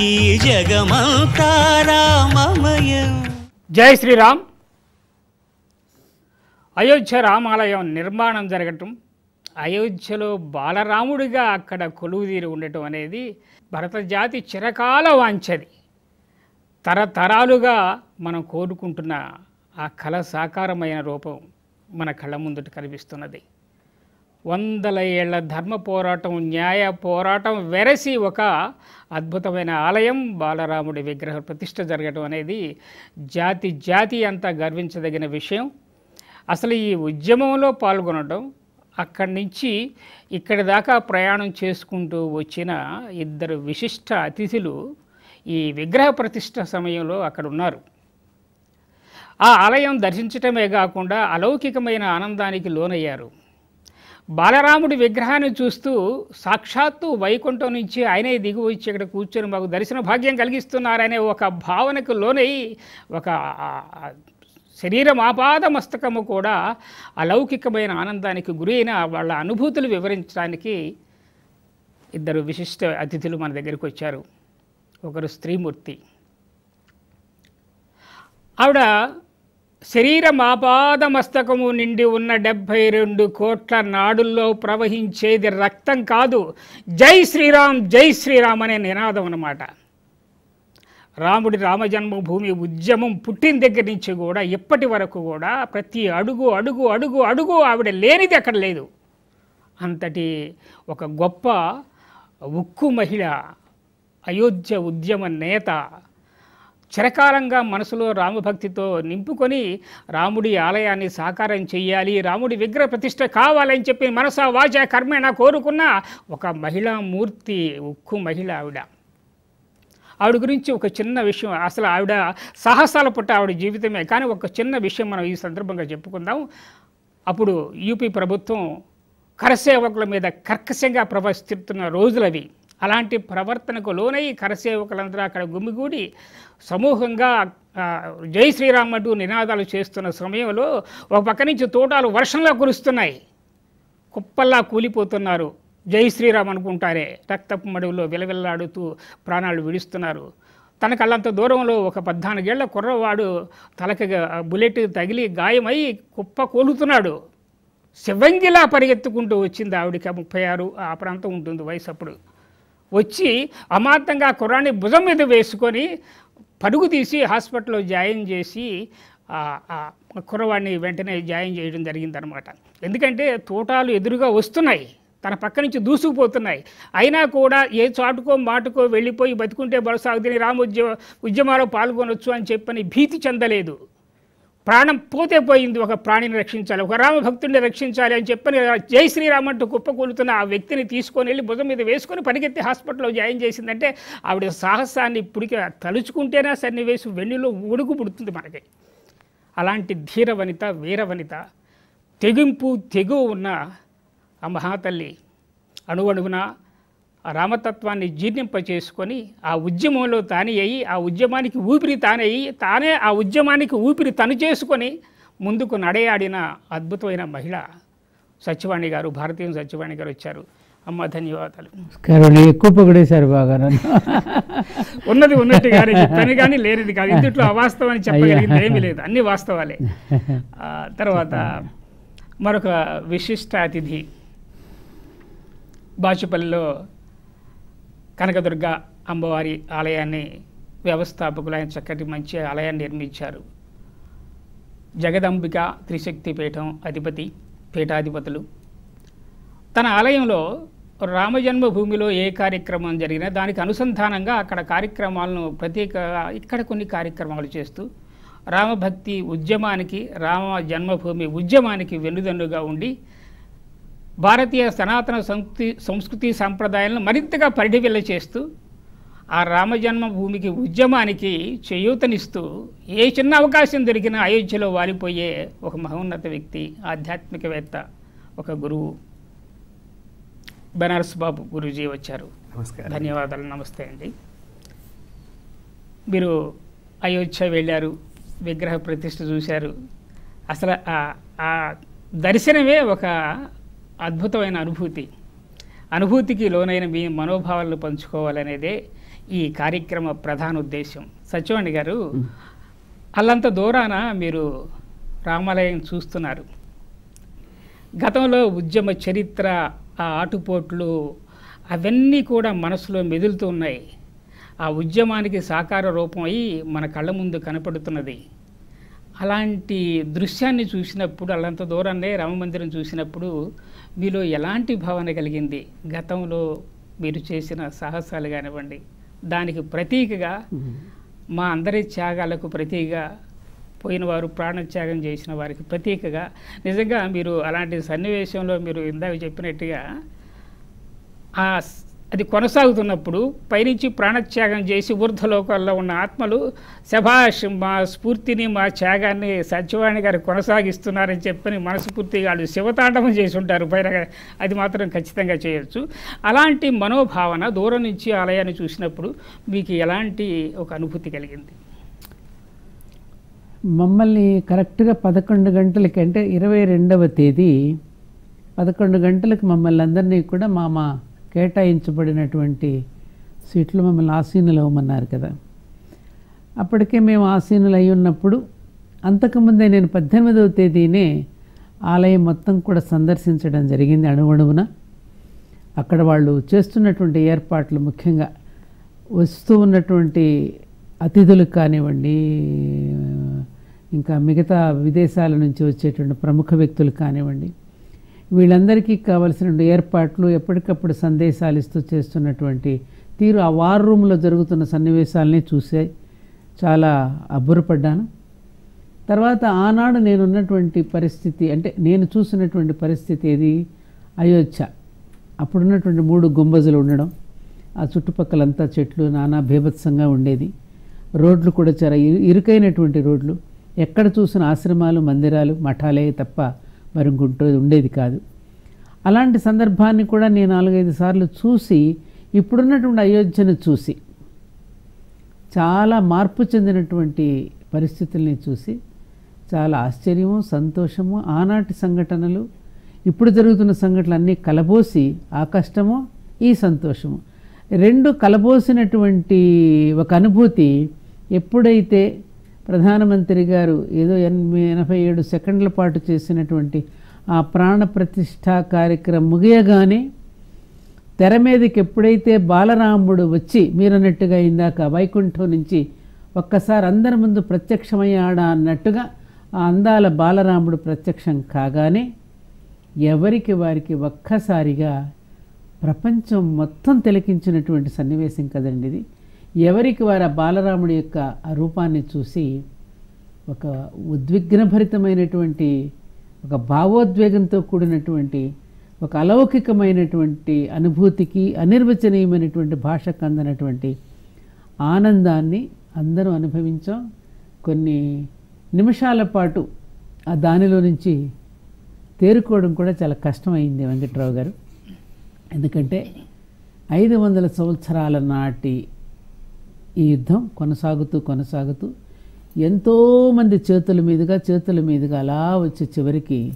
ఈ జగమంతా రామమయం. జై శ్రీరామ్. అయోధ్య రామాలయం నిర్మాణం జరగటం అయోధ్యలో బాలరాముడిగా అక్కడ కొలువుదీరి ఉండటం అనేది భరత జాతి చిరకాల వాంఛది. తరతరాలుగా మనం కోరుకుంటున్న ఆ కళ సాకారమైన రూపం మన కళ్ళ ముందుట కనిపిస్తున్నది. వందల ఏళ్ళ ధర్మ పోరాటం న్యాయ పోరాటం వెరసి ఒక అద్భుతమైన ఆలయం బాలరాముడి విగ్రహ ప్రతిష్ట జరగడం అనేది జాతి జాతి అంతా గర్వించదగిన విషయం. అసలు ఈ ఉద్యమంలో పాల్గొనడం అక్కడి నుంచి ఇక్కడి దాకా ప్రయాణం చేసుకుంటూ వచ్చిన ఇద్దరు విశిష్ట అతిథులు ఈ విగ్రహ ప్రతిష్ట సమయంలో అక్కడ ఉన్నారు. ఆ ఆలయం దర్శించటమే కాకుండా అలౌకికమైన ఆనందానికి లోనయ్యారు. బాలరాముడి విగ్రహాన్ని చూస్తూ సాక్షాత్తు వైకుంఠం నుంచి ఆయనే దిగి వచ్చి ఇక్కడ కూర్చొని మాకు దర్శన భాగ్యం కలిగిస్తున్నారనే ఒక భావనకు లోనై ఒక శరీరం ఆపాద మస్తకము కూడా అలౌకికమైన ఆనందానికి గురైన వాళ్ళ అనుభూతులు వివరించడానికి ఇద్దరు విశిష్ట అతిథులు మన దగ్గరికి వచ్చారు. ఒకరు స్త్రీమూర్తి. ఆవిడ శరీరం నిండి ఉన్న డెబ్భై రెండు కోట్ల నాడుల్లో ప్రవహించేది రక్తం కాదు. జై శ్రీరామ్ జై శ్రీరామ్ అనే నినాదం అన్నమాట. రాముడి రామజన్మభూమి ఉద్యమం పుట్టిన దగ్గర నుంచి కూడా ఇప్పటి వరకు కూడా ప్రతి అడుగు అడుగు అడుగు అడుగు ఆవిడ లేనిది అక్కడ లేదు. అంతటి ఒక గొప్ప ఉక్కు మహిళ అయోధ్య ఉద్యమ నేత చిరకాలంగా మనసులో రామభక్తితో నింపుకొని రాముడి ఆలయాన్ని సాకారం చెయ్యాలి రాముడి విగ్రహ ప్రతిష్ట కావాలని చెప్పి మనస వాచ కర్మేణ కోరుకున్న ఒక మహిళా మూర్తి ఉక్కు మహిళ ఆవిడ. ఆవిడ గురించి ఒక చిన్న విషయం అసలు ఆవిడ సాహసాల పుట్ట ఆవిడ జీవితమే. కానీ ఒక చిన్న విషయం మనం ఈ సందర్భంగా చెప్పుకుందాం. అప్పుడు యూపీ ప్రభుత్వం కరసేవకుల మీద కర్కశంగా ప్రవర్తిస్తున్న రోజులవి. అలాంటి ప్రవర్తనకు లోనై కరసేవకులందరూ అక్కడ గుమిగూడి సమూహంగా జై శ్రీరామ్ అంటూ నినాదాలు చేస్తున్న సమయంలో ఒక పక్క నుంచి తోటాలు వర్షంలా కురుస్తున్నాయి. కుప్పల్లా కూలిపోతున్నారు. జై శ్రీరామ్ అనుకుంటారే రక్తపు మడుగులో విలవిల్లాడుతూ ప్రాణాలు విడుస్తున్నారు. తన కళ్ళంత దూరంలో ఒక పద్నాలుగేళ్ళ కుర్రవాడు తలకి బుల్లెట్ తగిలి గాయమై కుప్ప కోలుతున్నాడు. శివంగిలా పరిగెత్తుకుంటూ వచ్చింది ఆవిడికి ముప్పై ఆరు ఆ ప్రాంతం ఉంటుంది వయసు అప్పుడు వచ్చి అమాంతంగా కుర్రాన్ని భుజం మీద వేసుకొని పరుగు తీసి హాస్పిటల్లో జాయిన్ చేసి కుర్రవాడిని వెంటనే జాయిన్ చేయడం జరిగిందనమాట ఎందుకంటే తోటాలు ఎదురుగా వస్తున్నాయి. తన పక్క నుంచి దూసుకుపోతున్నాయి. అయినా కూడా ఏ చాటుకో మాటుకో వెళ్ళిపోయి బతుకుంటే బలసాగుదని రామోద్యమ ఉద్యమాల్లో పాల్గొనొచ్చు అని చెప్పని భీతి చెందలేదు. ప్రాణం పోతే పోయింది ఒక ప్రాణిని రక్షించాలి ఒక రామభక్తుడిని రక్షించాలి అని చెప్పని జై శ్రీరామ్ అంటూ కుప్పకూలుతున్న ఆ వ్యక్తిని తీసుకొని వెళ్ళి భుజం మీద వేసుకొని పరిగెత్తి హాస్పిటల్లో జాయిన్ చేసిందంటే ఆవిడ సాహసాన్ని ఇప్పటికే తలుచుకుంటేనే సన్నివేశం వెన్నులో ఉడుకు పుడుతుంది మనకి. అలాంటి ధీర వనిత వీర వనిత తెగింపు తెగువ ఉన్న ఆ మహాతల్లి అణువణువున రామతత్వాన్ని జీర్ణింపచేసుకొని ఆ ఉద్యమంలో తానే అయ్యి ఆ ఉద్యమానికి ఊపిరి తానే అయ్యి తానే ఆ ఉద్యమానికి ఊపిరి తను చేసుకొని ముందుకు నడయాడిన అద్భుతమైన మహిళ సత్యవాణి గారు భారతీయ సత్యవాణి గారు వచ్చారు. అమ్మ ధన్యవాదాలు. కరోనా ఎక్కువ పొగిడేశారు బాగా ఉన్నది ఉన్నట్టుగానే చెప్పాను కానీ లేనిది కాదు. ఇందుట్లో అవాస్తవాన్ని చెప్పగలిగింది ఏమీ లేదు. అన్ని వాస్తవాలే. తర్వాత మరొక విశిష్ట అతిథి బాచుపల్లిలో కనకదుర్గ అమ్మవారి ఆలయాన్ని వ్యవస్థాపకులు ఆయన చక్కటి మంచి ఆలయాన్ని నిర్మించారు. జగదంబిక త్రిశక్తి పీఠం అధిపతి పీఠాధిపతులు. తన ఆలయంలో రామజన్మభూమిలో ఏ కార్యక్రమం జరిగినా దానికి అనుసంధానంగా అక్కడ కార్యక్రమాలను ప్రత్యేక ఇక్కడ కొన్ని కార్యక్రమాలు చేస్తూ రామభక్తి ఉద్యమానికి రామ జన్మభూమి ఉద్యమానికి వెన్నుదన్నుగా ఉండి భారతీయ సనాతన సంస్కృతి సంస్కృతి సాంప్రదాయాలను మరింతగా పరిడివిల్ల చేస్తూ ఆ రామజన్మభూమికి ఉద్యమానికి చేయూతనిస్తూ ఏ చిన్న అవకాశం దొరికినా అయోధ్యలో వాలిపోయే ఒక మహోన్నత వ్యక్తి ఆధ్యాత్మికవేత్త ఒక గురువు. బెనారస్ బాబు గురూజీ వచ్చారు. నమస్కారం. ధన్యవాదాలు. నమస్తే అండి. మీరు అయోధ్య వెళ్ళారు విగ్రహ ప్రతిష్ఠ చూశారు. అసలు ఆ- ఆ దర్శనమే ఒక అద్భుతమైన అనుభూతి. అనుభూతికి లోనైన మీ మనోభావాలను పంచుకోవాలనేదే ఈ కార్యక్రమ ప్రధాన ఉద్దేశం సత్యవాణి గారు అల్లంత దూరాన మీరు రామాలయం చూస్తున్నారు. గతంలో ఉద్యమ చరిత్ర ఆ ఆటుపోట్లు అవన్నీ కూడా మనసులో మెదులుతూ ఉన్నాయి. ఆ ఉద్యమానికి సాకార రూపం అయి మన కళ్ళ ముందు కనపడుతున్నది. అలాంటి దృశ్యాన్ని చూసినప్పుడు అల్లంత దూరాన్నే రామమందిరం చూసినప్పుడు మీలో ఎలాంటి భావన కలిగింది? గతంలో మీరు చేసిన సాహసాలు కానివ్వండి దానికి ప్రతీకగా మా అందరి త్యాగాలకు ప్రతీకగా పోయిన వారు ప్రాణత్యాగం చేసిన వారికి ప్రతీకగా నిజంగా మీరు అలాంటి సన్నివేశంలో మీరు ఇందాక చెప్పినట్టుగా ఆ అది కొనసాగుతున్నప్పుడు పైనుంచి ప్రాణత్యాగం చేసి ఊర్ధలోకాల్లో ఉన్న ఆత్మలు శభాష్ మా స్ఫూర్తిని మా త్యాగాన్ని సత్యవాణి గారు కొనసాగిస్తున్నారని చెప్పని మనస్ఫూర్తిగా వాళ్ళు శివతాండవం చేసి ఉంటారు పైన అది మాత్రం ఖచ్చితంగా చేయొచ్చు. అలాంటి మనోభావన దూరం నుంచి ఆలయాన్ని చూసినప్పుడు మీకు ఎలాంటి ఒక అనుభూతి కలిగింది? మమ్మల్ని కరెక్ట్గా పదకొండు గంటలకి అంటే ఇరవై రెండవ తేదీ పదకొండు గంటలకు మమ్మల్ని అందరినీ కూడా మా మా కేటాయించబడినటువంటి సీట్లు మమ్మల్ని ఆసీనులు అవ్వమన్నారు కదా. అప్పటికే మేము ఆసీనులు అయి ఉన్నప్పుడు అంతకుముందే నేను పద్దెనిమిదవ తేదీనే ఆలయం మొత్తం కూడా సందర్శించడం జరిగింది అణువణువున అక్కడ వాళ్ళు చేస్తున్నటువంటి ఏర్పాట్లు ముఖ్యంగా వస్తూ ఉన్నటువంటి అతిథులకు కానివ్వండి ఇంకా మిగతా విదేశాల నుంచి వచ్చేటువంటి ప్రముఖ వ్యక్తులు కానివ్వండి వీళ్ళందరికీ కావలసిన ఏర్పాట్లు ఎప్పటికప్పుడు సందేశాలు ఇస్తూ చేస్తున్నటువంటి తీరు ఆ వార్ రూమ్లో జరుగుతున్న సన్నివేశాలని చూసే చాలా అబ్బురపడ్డాను. తర్వాత ఆనాడు నేను ఉన్నటువంటి పరిస్థితి అంటే నేను చూసినటువంటి పరిస్థితి ఏది? అయోధ్య. అప్పుడున్నటువంటి మూడు గుంబజులు ఉండడం ఆ చుట్టుపక్కలంతా చెట్లు నానా భీభత్సంగా ఉండేది. రోడ్లు కూడా చాలా ఇరు- ఇరుకైనటువంటి రోడ్లు. ఎక్కడ చూసిన ఆశ్రమాలు మందిరాలు మఠాలే తప్ప మరి ఇంకొంటది ఉండేది కాదు. అలాంటి సందర్భాన్ని కూడా నేను నాలుగైదు సార్లు చూసి ఇప్పుడున్నటువంటి అయోధ్యను చూసి చాలా మార్పు చెందినటువంటి పరిస్థితుల్ని చూసి చాలా ఆశ్చర్యము సంతోషము ఆనాటి సంఘటనలు ఇప్పుడు జరుగుతున్న సంఘటనలు అన్నీ కలబోసి ఆ కష్టము ఈ సంతోషము. రెండు కలబోసినటువంటి ఒక అనుభూతి ఎప్పుడైతే ప్రధానమంత్రి గారు ఏదో ఎనభై ఎనభై ఏడు సెకండ్ల పాటు చేసినటువంటి ఆ ప్రాణ ప్రతిష్ట కార్యక్రమం ముగియగానే తెర మీదకి ఎప్పుడైతే బాలరాముడు వచ్చి మీరన్నట్టుగా ఇందాక వైకుంఠం నుంచి ఒక్కసారి అందరి ముందు ప్రత్యక్షమయ్యాడా అన్నట్టుగా ఆ అందాల బాలరాముడు ప్రత్యక్షం కాగానే ఎవరికి వారికి ఒక్కసారిగా ప్రపంచం మొత్తం తిలకించినటువంటి సన్నివేశం కదండి ఇది. ఎవరికి వారు బాలరాముడి యొక్క రూపాన్ని చూసి ఒక ఉద్విగ్నభరితమైనటువంటి ఒక భావోద్వేగంతో కూడినటువంటి ఒక అలౌకికమైనటువంటి అనుభూతికి అనిర్వచనీయమైనటువంటి భాషకు అందనటువంటి ఆనందాన్ని అందరూ అనుభవించాం. కొన్ని నిమిషాల పాటు ఆ దానిలో నుంచి తేరుకోవడం కూడా చాలా కష్టమైంది వెంకట్రావు గారు. ఎందుకంటే ఐదు వందల సంవత్సరాల నాటి ఈ యుద్ధం కొనసాగుతూ కొనసాగుతూ ఎంతోమంది చేతుల మీదుగా చేతుల మీదుగా అలా వచ్చే చివరికి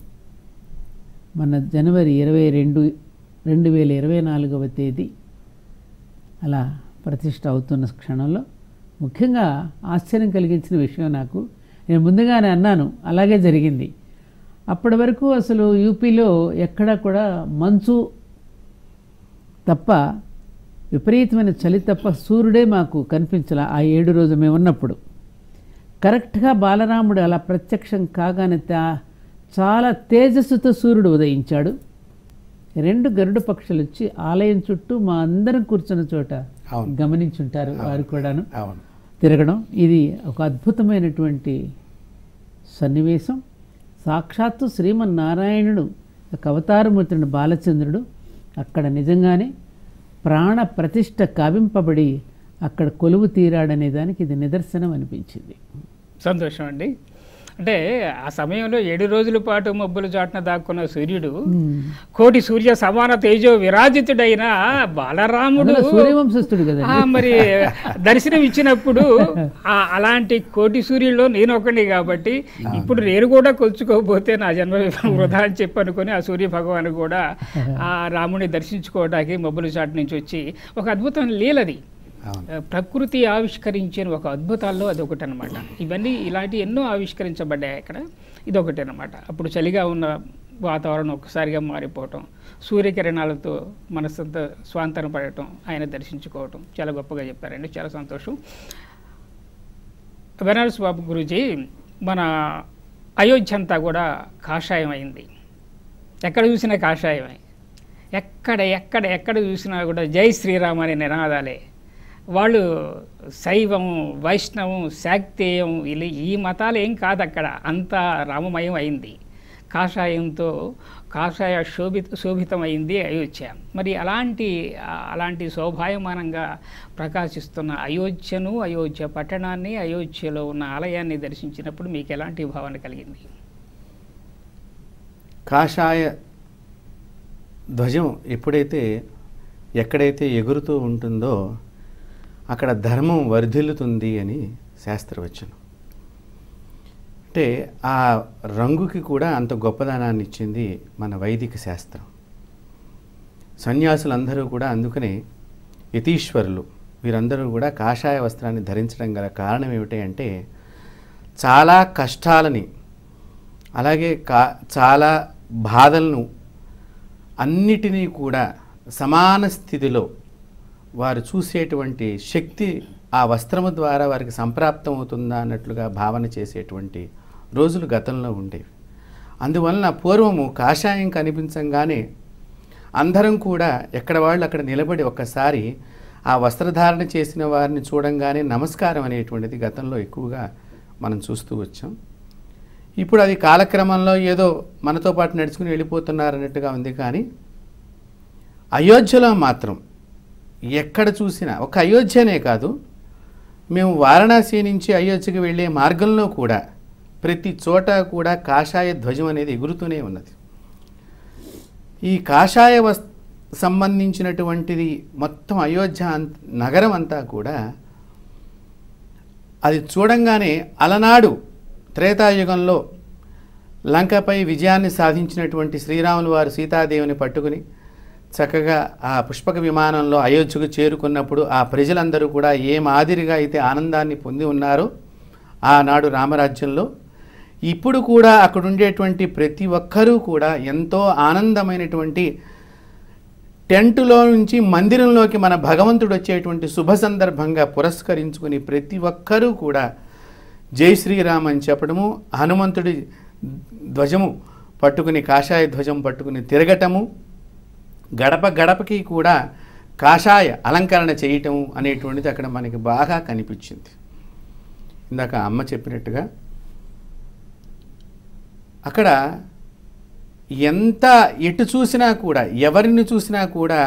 మన జనవరి ఇరవై రెండు రెండు వేల ఇరవై నాలుగవ తేదీ అలా ప్రతిష్ట అవుతున్న క్షణంలో ముఖ్యంగా ఆశ్చర్యం కలిగించిన విషయం నాకు. నేను ముందుగానే అన్నాను అలాగే జరిగింది. అప్పటి వరకు అసలు యూపీలో ఎక్కడా కూడా మంచు తప్ప విపరీతమైన చలి తప్ప సూర్యుడే మాకు కనిపించలే. ఆ ఏడు రోజు మేము ఉన్నప్పుడు. కరెక్ట్గా బాలరాముడు అలా ప్రత్యక్షం కాగానే చాలా తేజస్సుతో సూర్యుడు ఉదయించాడు. రెండు గరుడ పక్షులు వచ్చి ఆలయం చుట్టూ మా అందరం కూర్చున్న చోట. గమనించుంటారు వారు కూడాను. తిరగడం ఇది ఒక అద్భుతమైనటువంటి సన్నివేశం. సాక్షాత్తు శ్రీమన్నారాయణుడు ఒక అవతారమూర్తుడు బాలచంద్రుడు అక్కడ నిజంగానే ప్రాణ ప్రతిష్ట కావింపబడి అక్కడ కొలువు తీరాడనే దానికి ఇది నిదర్శనం అనిపించింది. సంతోషం అండి అంటే ఆ సమయంలో ఏడు రోజుల పాటు మబ్బుల చాటున దాక్కున్న సూర్యుడు కోటి సూర్య సమాన తేజో విరాజితుడైన బాలరాముడు సూర్యవంశస్థుడు కదా మరి దర్శనం ఇచ్చినప్పుడు ఆ అలాంటి కోటి సూర్యుల్లో నేను ఒకటి కాబట్టి ఇప్పుడు నేను కూడా కొలుచుకోకపోతే నా జన్మ వృధా అని చెప్పి అనుకుని ఆ సూర్య భగవాను కూడా ఆ రాముని దర్శించుకోవడానికి మబ్బుల చాటు నుంచి వచ్చి ఒక అద్భుతమైన లీలది. ప్రకృతి ఆవిష్కరించిన ఒక అద్భుతాల్లో అది ఒకటి అనమాట ఇవన్నీ ఇలాంటి ఎన్నో ఆవిష్కరించబడ్డాయి అక్కడ. ఇది ఒకటి అనమాట అప్పుడు చలిగా ఉన్న వాతావరణం ఒక్కసారిగా మారిపోవటం సూర్యకిరణాలతో మనసంత స్వాంతన పడటం ఆయన దర్శించుకోవటం చాలా గొప్పగా చెప్పారండి. చాలా సంతోషం. బెనారస్ బాబు గురూజీ మన అయోధ్య అంతా కూడా కాషాయం అయింది ఎక్కడ చూసినా కాషాయమే. ఎక్కడ ఎక్కడ ఎక్కడ చూసినా కూడా జై శ్రీరామ్ అనే నినాదాలే. వాళ్ళు శైవం వైష్ణవం శాక్తేయం ఇలా ఈ మతాలు ఏం కాదు అక్కడ అంతా రామమయం అయింది. కాషాయంతో కాషాయ శోభిత శోభితమైంది అయోధ్య మరి అలాంటి అలాంటి శోభాయమానంగా ప్రకాశిస్తున్న అయోధ్యను అయోధ్య పట్టణాన్ని అయోధ్యలో ఉన్న ఆలయాన్ని దర్శించినప్పుడు మీకు ఎలాంటి భావన కలిగింది? కాషాయ ధ్వజం ఎప్పుడైతే ఎక్కడైతే ఎగురుతూ ఉంటుందో అక్కడ ధర్మం వర్ధిల్లుతుంది అని శాస్త్రవచనం. అంటే ఆ రంగుకి కూడా అంత గొప్పదనాన్ని ఇచ్చింది మన వైదిక శాస్త్రం. సన్యాసులందరూ కూడా అందుకనే యతీశ్వరులు వీరందరూ కూడా కాషాయ వస్త్రాన్ని ధరించడం గల కారణం ఏమిటి అంటే చాలా కష్టాలని అలాగే కా చాలా బాధలను అన్నిటినీ కూడా సమాన స్థితిలో వారు చూసేటువంటి శక్తి ఆ వస్త్రము ద్వారా వారికి సంప్రాప్తం అవుతుందా అన్నట్లుగా భావన చేసేటువంటి రోజులు గతంలో ఉండేవి. అందువలన పూర్వము కాషాయం కనిపించంగానే అందరం కూడా ఎక్కడ వాళ్ళు అక్కడ నిలబడి ఒక్కసారి ఆ వస్త్రధారణ చేసిన వారిని చూడంగానే నమస్కారం అనేటువంటిది గతంలో ఎక్కువగా మనం చూస్తూ వచ్చాం. ఇప్పుడు అది కాలక్రమంలో ఏదో మనతో పాటు నడుచుకుని వెళ్ళిపోతున్నారు అన్నట్టుగా ఉంది కానీ అయోధ్యలో మాత్రం ఎక్కడ చూసినా ఒక అయోధ్యనే కాదు మేము వారణాసి నుంచి అయోధ్యకి వెళ్ళే మార్గంలో కూడా ప్రతి చోట కూడా కాషాయ ధ్వజం అనేది ఎగురుతూనే ఉన్నది. ఈ కాషాయ వస్ సంబంధించినటువంటిది మొత్తం అయోధ్య నగరం అంతా కూడా అది చూడంగానే అలనాడు త్రేతాయుగంలో లంకపై విజయాన్ని సాధించినటువంటి శ్రీరాములు వారు సీతాదేవిని పట్టుకుని చక్కగా ఆ పుష్పక విమానంలో అయోధ్యకు చేరుకున్నప్పుడు ఆ ప్రజలందరూ కూడా ఏ మాదిరిగా అయితే ఆనందాన్ని పొంది ఉన్నారో ఆనాడు రామరాజ్యంలో ఇప్పుడు కూడా అక్కడ ఉండేటువంటి ప్రతి ఒక్కరూ కూడా ఎంతో ఆనందమైనటువంటి టెంటులో నుంచి మందిరంలోకి మన భగవంతుడు వచ్చేటువంటి శుభ సందర్భంగా పురస్కరించుకుని ప్రతి ఒక్కరూ కూడా జై శ్రీరామ్ అని చెప్పడము హనుమంతుడి ధ్వజము పట్టుకుని కాషాయ ధ్వజం పట్టుకుని తిరగటము గడప గడపకి కూడా కాషాయ అలంకరణ చేయటం అనేటువంటిది అక్కడ మనకి బాగా కనిపించింది. ఇందాక అమ్మ చెప్పినట్టుగా అక్కడ ఎంత ఎటు చూసినా కూడా ఎవరిని చూసినా కూడా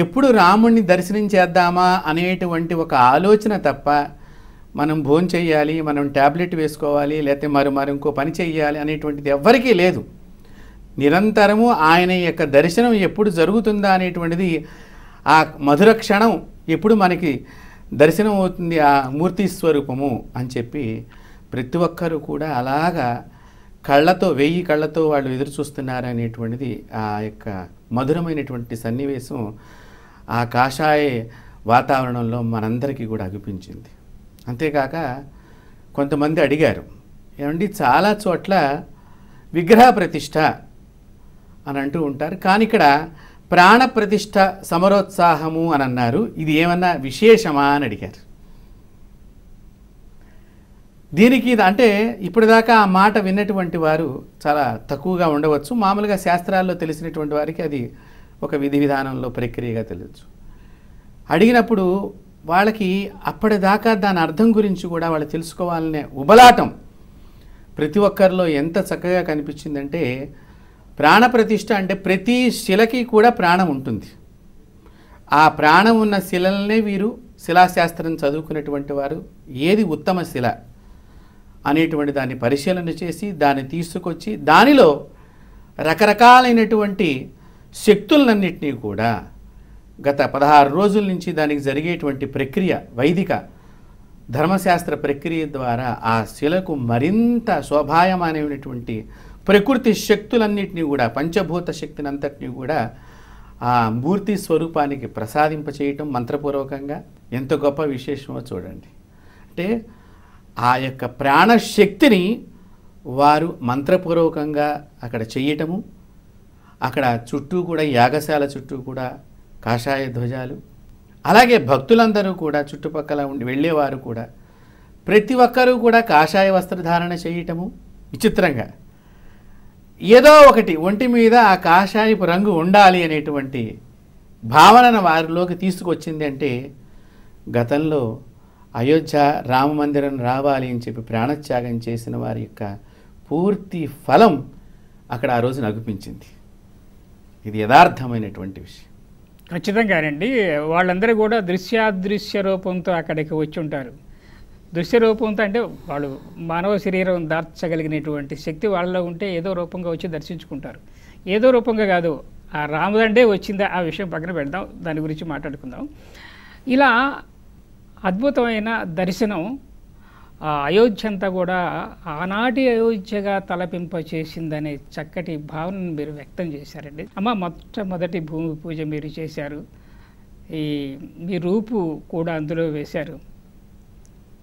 ఎప్పుడు రాముణ్ణి దర్శనం చేద్దామా అనేటువంటి ఒక ఆలోచన తప్ప మనం భోజనం చేయాలి మనం ట్యాబ్లెట్ వేసుకోవాలి లేకపోతే మరి మరి ఇంకో పని చేయాలి అనేటువంటిది ఎవ్వరికీ లేదు. నిరంతరము ఆయన యొక్క దర్శనం ఎప్పుడు జరుగుతుందా అనేటువంటిది ఆ మధుర క్షణం ఎప్పుడు మనకి దర్శనం అవుతుంది ఆ మూర్తి స్వరూపము అని చెప్పి ప్రతి ఒక్కరూ కూడా అలాగా కళ్ళతో వెయ్యి కళ్ళతో వాళ్ళు ఎదురు చూస్తున్నారు అనేటువంటిది ఆ యొక్క మధురమైనటువంటి సన్నివేశం ఆ కాషాయ వాతావరణంలో మనందరికీ కూడా అనిపించింది. అంతేకాక కొంతమంది అడిగారు ఏమండి చాలా చోట్ల విగ్రహ ప్రతిష్ట అని అంటూ ఉంటారు. కానీ ఇక్కడ ప్రాణ ప్రతిష్ట సమరోత్సాహము అని అన్నారు. ఇది ఏమన్నా విశేషమా అని అడిగారు. దీనికి ఇది అంటే ఇప్పటిదాకా ఆ మాట విన్నటువంటి వారు చాలా తక్కువగా ఉండవచ్చు. మామూలుగా శాస్త్రాల్లో తెలిసినటువంటి వారికి అది ఒక విధి విధానంలో ప్రక్రియగా తెలియచ్చు. అడిగినప్పుడు వాళ్ళకి అప్పటిదాకా దాని అర్థం గురించి కూడా వాళ్ళు తెలుసుకోవాలనే ఉబలాటం ప్రతి ఒక్కరిలో ఎంత చక్కగా కనిపించిందంటే ప్రాణప్రతిష్ఠ అంటే ప్రతి శిలకి కూడా ప్రాణం ఉంటుంది. ఆ ప్రాణం ఉన్న శిలలనే వీరు శిలాశాస్త్రం చదువుకున్నటువంటి వారు ఏది ఉత్తమ శిల అనేటువంటి దాన్ని పరిశీలన చేసి దాన్ని తీసుకొచ్చి దానిలో రకరకాలైనటువంటి శక్తులన్నింటినీ కూడా గత పదహారు రోజుల నుంచి దానికి జరిగేటువంటి ప్రక్రియ వైదిక ధర్మశాస్త్ర ప్రక్రియ ద్వారా ఆ శిలకు మరింత శోభాయమానమైనటువంటి ప్రకృతి శక్తులన్నింటినీ కూడా పంచభూత శక్తిని అంతటినీ కూడా ఆ మూర్తి స్వరూపానికి ప్రసాదింప చేయటం మంత్రపూర్వకంగా ఎంత గొప్ప విశేషమో చూడండి. అంటే ఆ యొక్క ప్రాణశక్తిని వారు మంత్రపూర్వకంగా అక్కడ చేయటము అక్కడ చుట్టూ కూడా యాగశాల చుట్టూ కూడా కాషాయ ధ్వజాలు అలాగే భక్తులందరూ కూడా చుట్టుపక్కల ఉండి వెళ్ళేవారు కూడా ప్రతి ఒక్కరూ కూడా కాషాయ వస్త్రధారణ చేయటము విచిత్రంగా. ఏదో ఒకటి ఒంటి మీద ఆ కాషాయపు రంగు ఉండాలి అనేటువంటి భావనను వారిలోకి తీసుకొచ్చింది అంటే గతంలో అయోధ్య రామ మందిరం రావాలి అని చెప్పి ప్రాణత్యాగం చేసిన వారి యొక్క పూర్తి ఫలం అక్కడ ఆ రోజున అగుపించింది. ఇది యథార్థమైనటువంటి విషయం. ఖచ్చితంగానండి. వాళ్ళందరూ కూడా దృశ్యాదృశ్య రూపంతో అక్కడికి వచ్చి ఉంటారు. దృశ్య రూపంతో అంటే వాళ్ళు మానవ శరీరం దార్చగలిగినటువంటి శక్తి వాళ్ళలో ఉంటే ఏదో రూపంగా వచ్చి దర్శించుకుంటారు. ఏదో రూపంగా కాదు ఆ రాముదండే వచ్చిందా ఆ విషయం పక్కన పెడదాం దాని గురించి మాట్లాడుకుందాం. ఇలా అద్భుతమైన దర్శనం ఆ అయోధ్య అంతా కూడా ఆనాటి అయోధ్యగా తలపింప చేసిందనే చక్కటి భావనను మీరు వ్యక్తం చేశారండి. అమ్మ మొట్టమొదటి భూమి పూజ మీరు చేశారు. ఈ మీ రూపు కూడా అందులో వేశారు.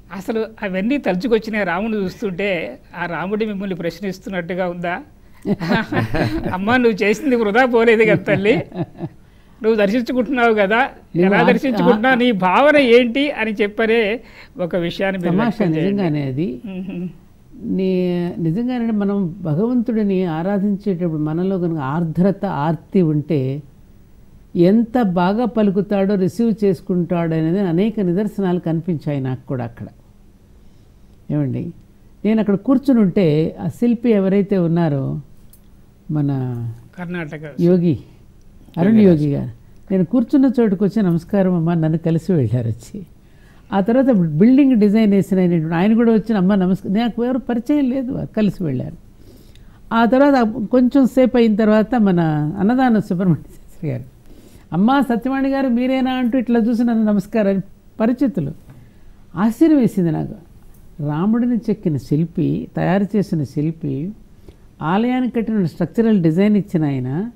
అసలు అవన్నీ తలుచుకొచ్చిన రాముడు చూస్తుంటే ఆ రాముడి మిమ్మల్ని ప్రశ్నిస్తున్నట్టుగా ఉందా? అమ్మ నువ్వు చేసింది వృధా పోలేదు కదా తల్లి. నువ్వు దర్శించుకుంటున్నావు కదా. ఎలా దర్శించుకుంటున్నావు? నీ భావన ఏంటి అని చెప్పరే ఒక విషయాన్ని. నిజంగానే అది. నీ నిజంగానే మనం భగవంతుడిని ఆరాధించేటప్పుడు మనలో కనుక ఆర్ద్రత ఆర్తి ఉంటే ఎంత బాగా పలుకుతాడో రిసీవ్ చేసుకుంటాడో అనేది అనేక నిదర్శనాలు కనిపించాయి నాకు కూడా అక్కడ. ఏమండి? నేను అక్కడ కూర్చుని ఉంటే ఆ శిల్పి ఎవరైతే ఉన్నారో మన కర్ణాటక యోగి అరుణ్ యోగి గారు. నేను కూర్చున్న చోటుకు వచ్చి నమస్కారం అమ్మ నన్ను కలిసి వెళ్ళారు వచ్చి. ఆ తర్వాత బిల్డింగ్ డిజైన్ వేసిన ఆయన కూడా వచ్చిన అమ్మ నమస్కారం. నాకు ఎవరు పరిచయం లేదు కలిసి వెళ్ళారు. ఆ తర్వాత కొంచెం సేపు అయిన తర్వాత మన అన్నదాన సుబ్రహ్మణ్య శాస్త్రి గారు అమ్మ సత్యవాణి గారు మీరేనా అంటూ ఇట్లా చూసి నన్ను నమస్కారం పరిచితులు. ఆశ్చర్యం వేసింది నాకు. రాముడిని చెక్కిన శిల్పి తయారు చేసిన శిల్పి ఆలయానికి కట్టిన స్ట్రక్చరల్ డిజైన్ ఇచ్చిన ఆయన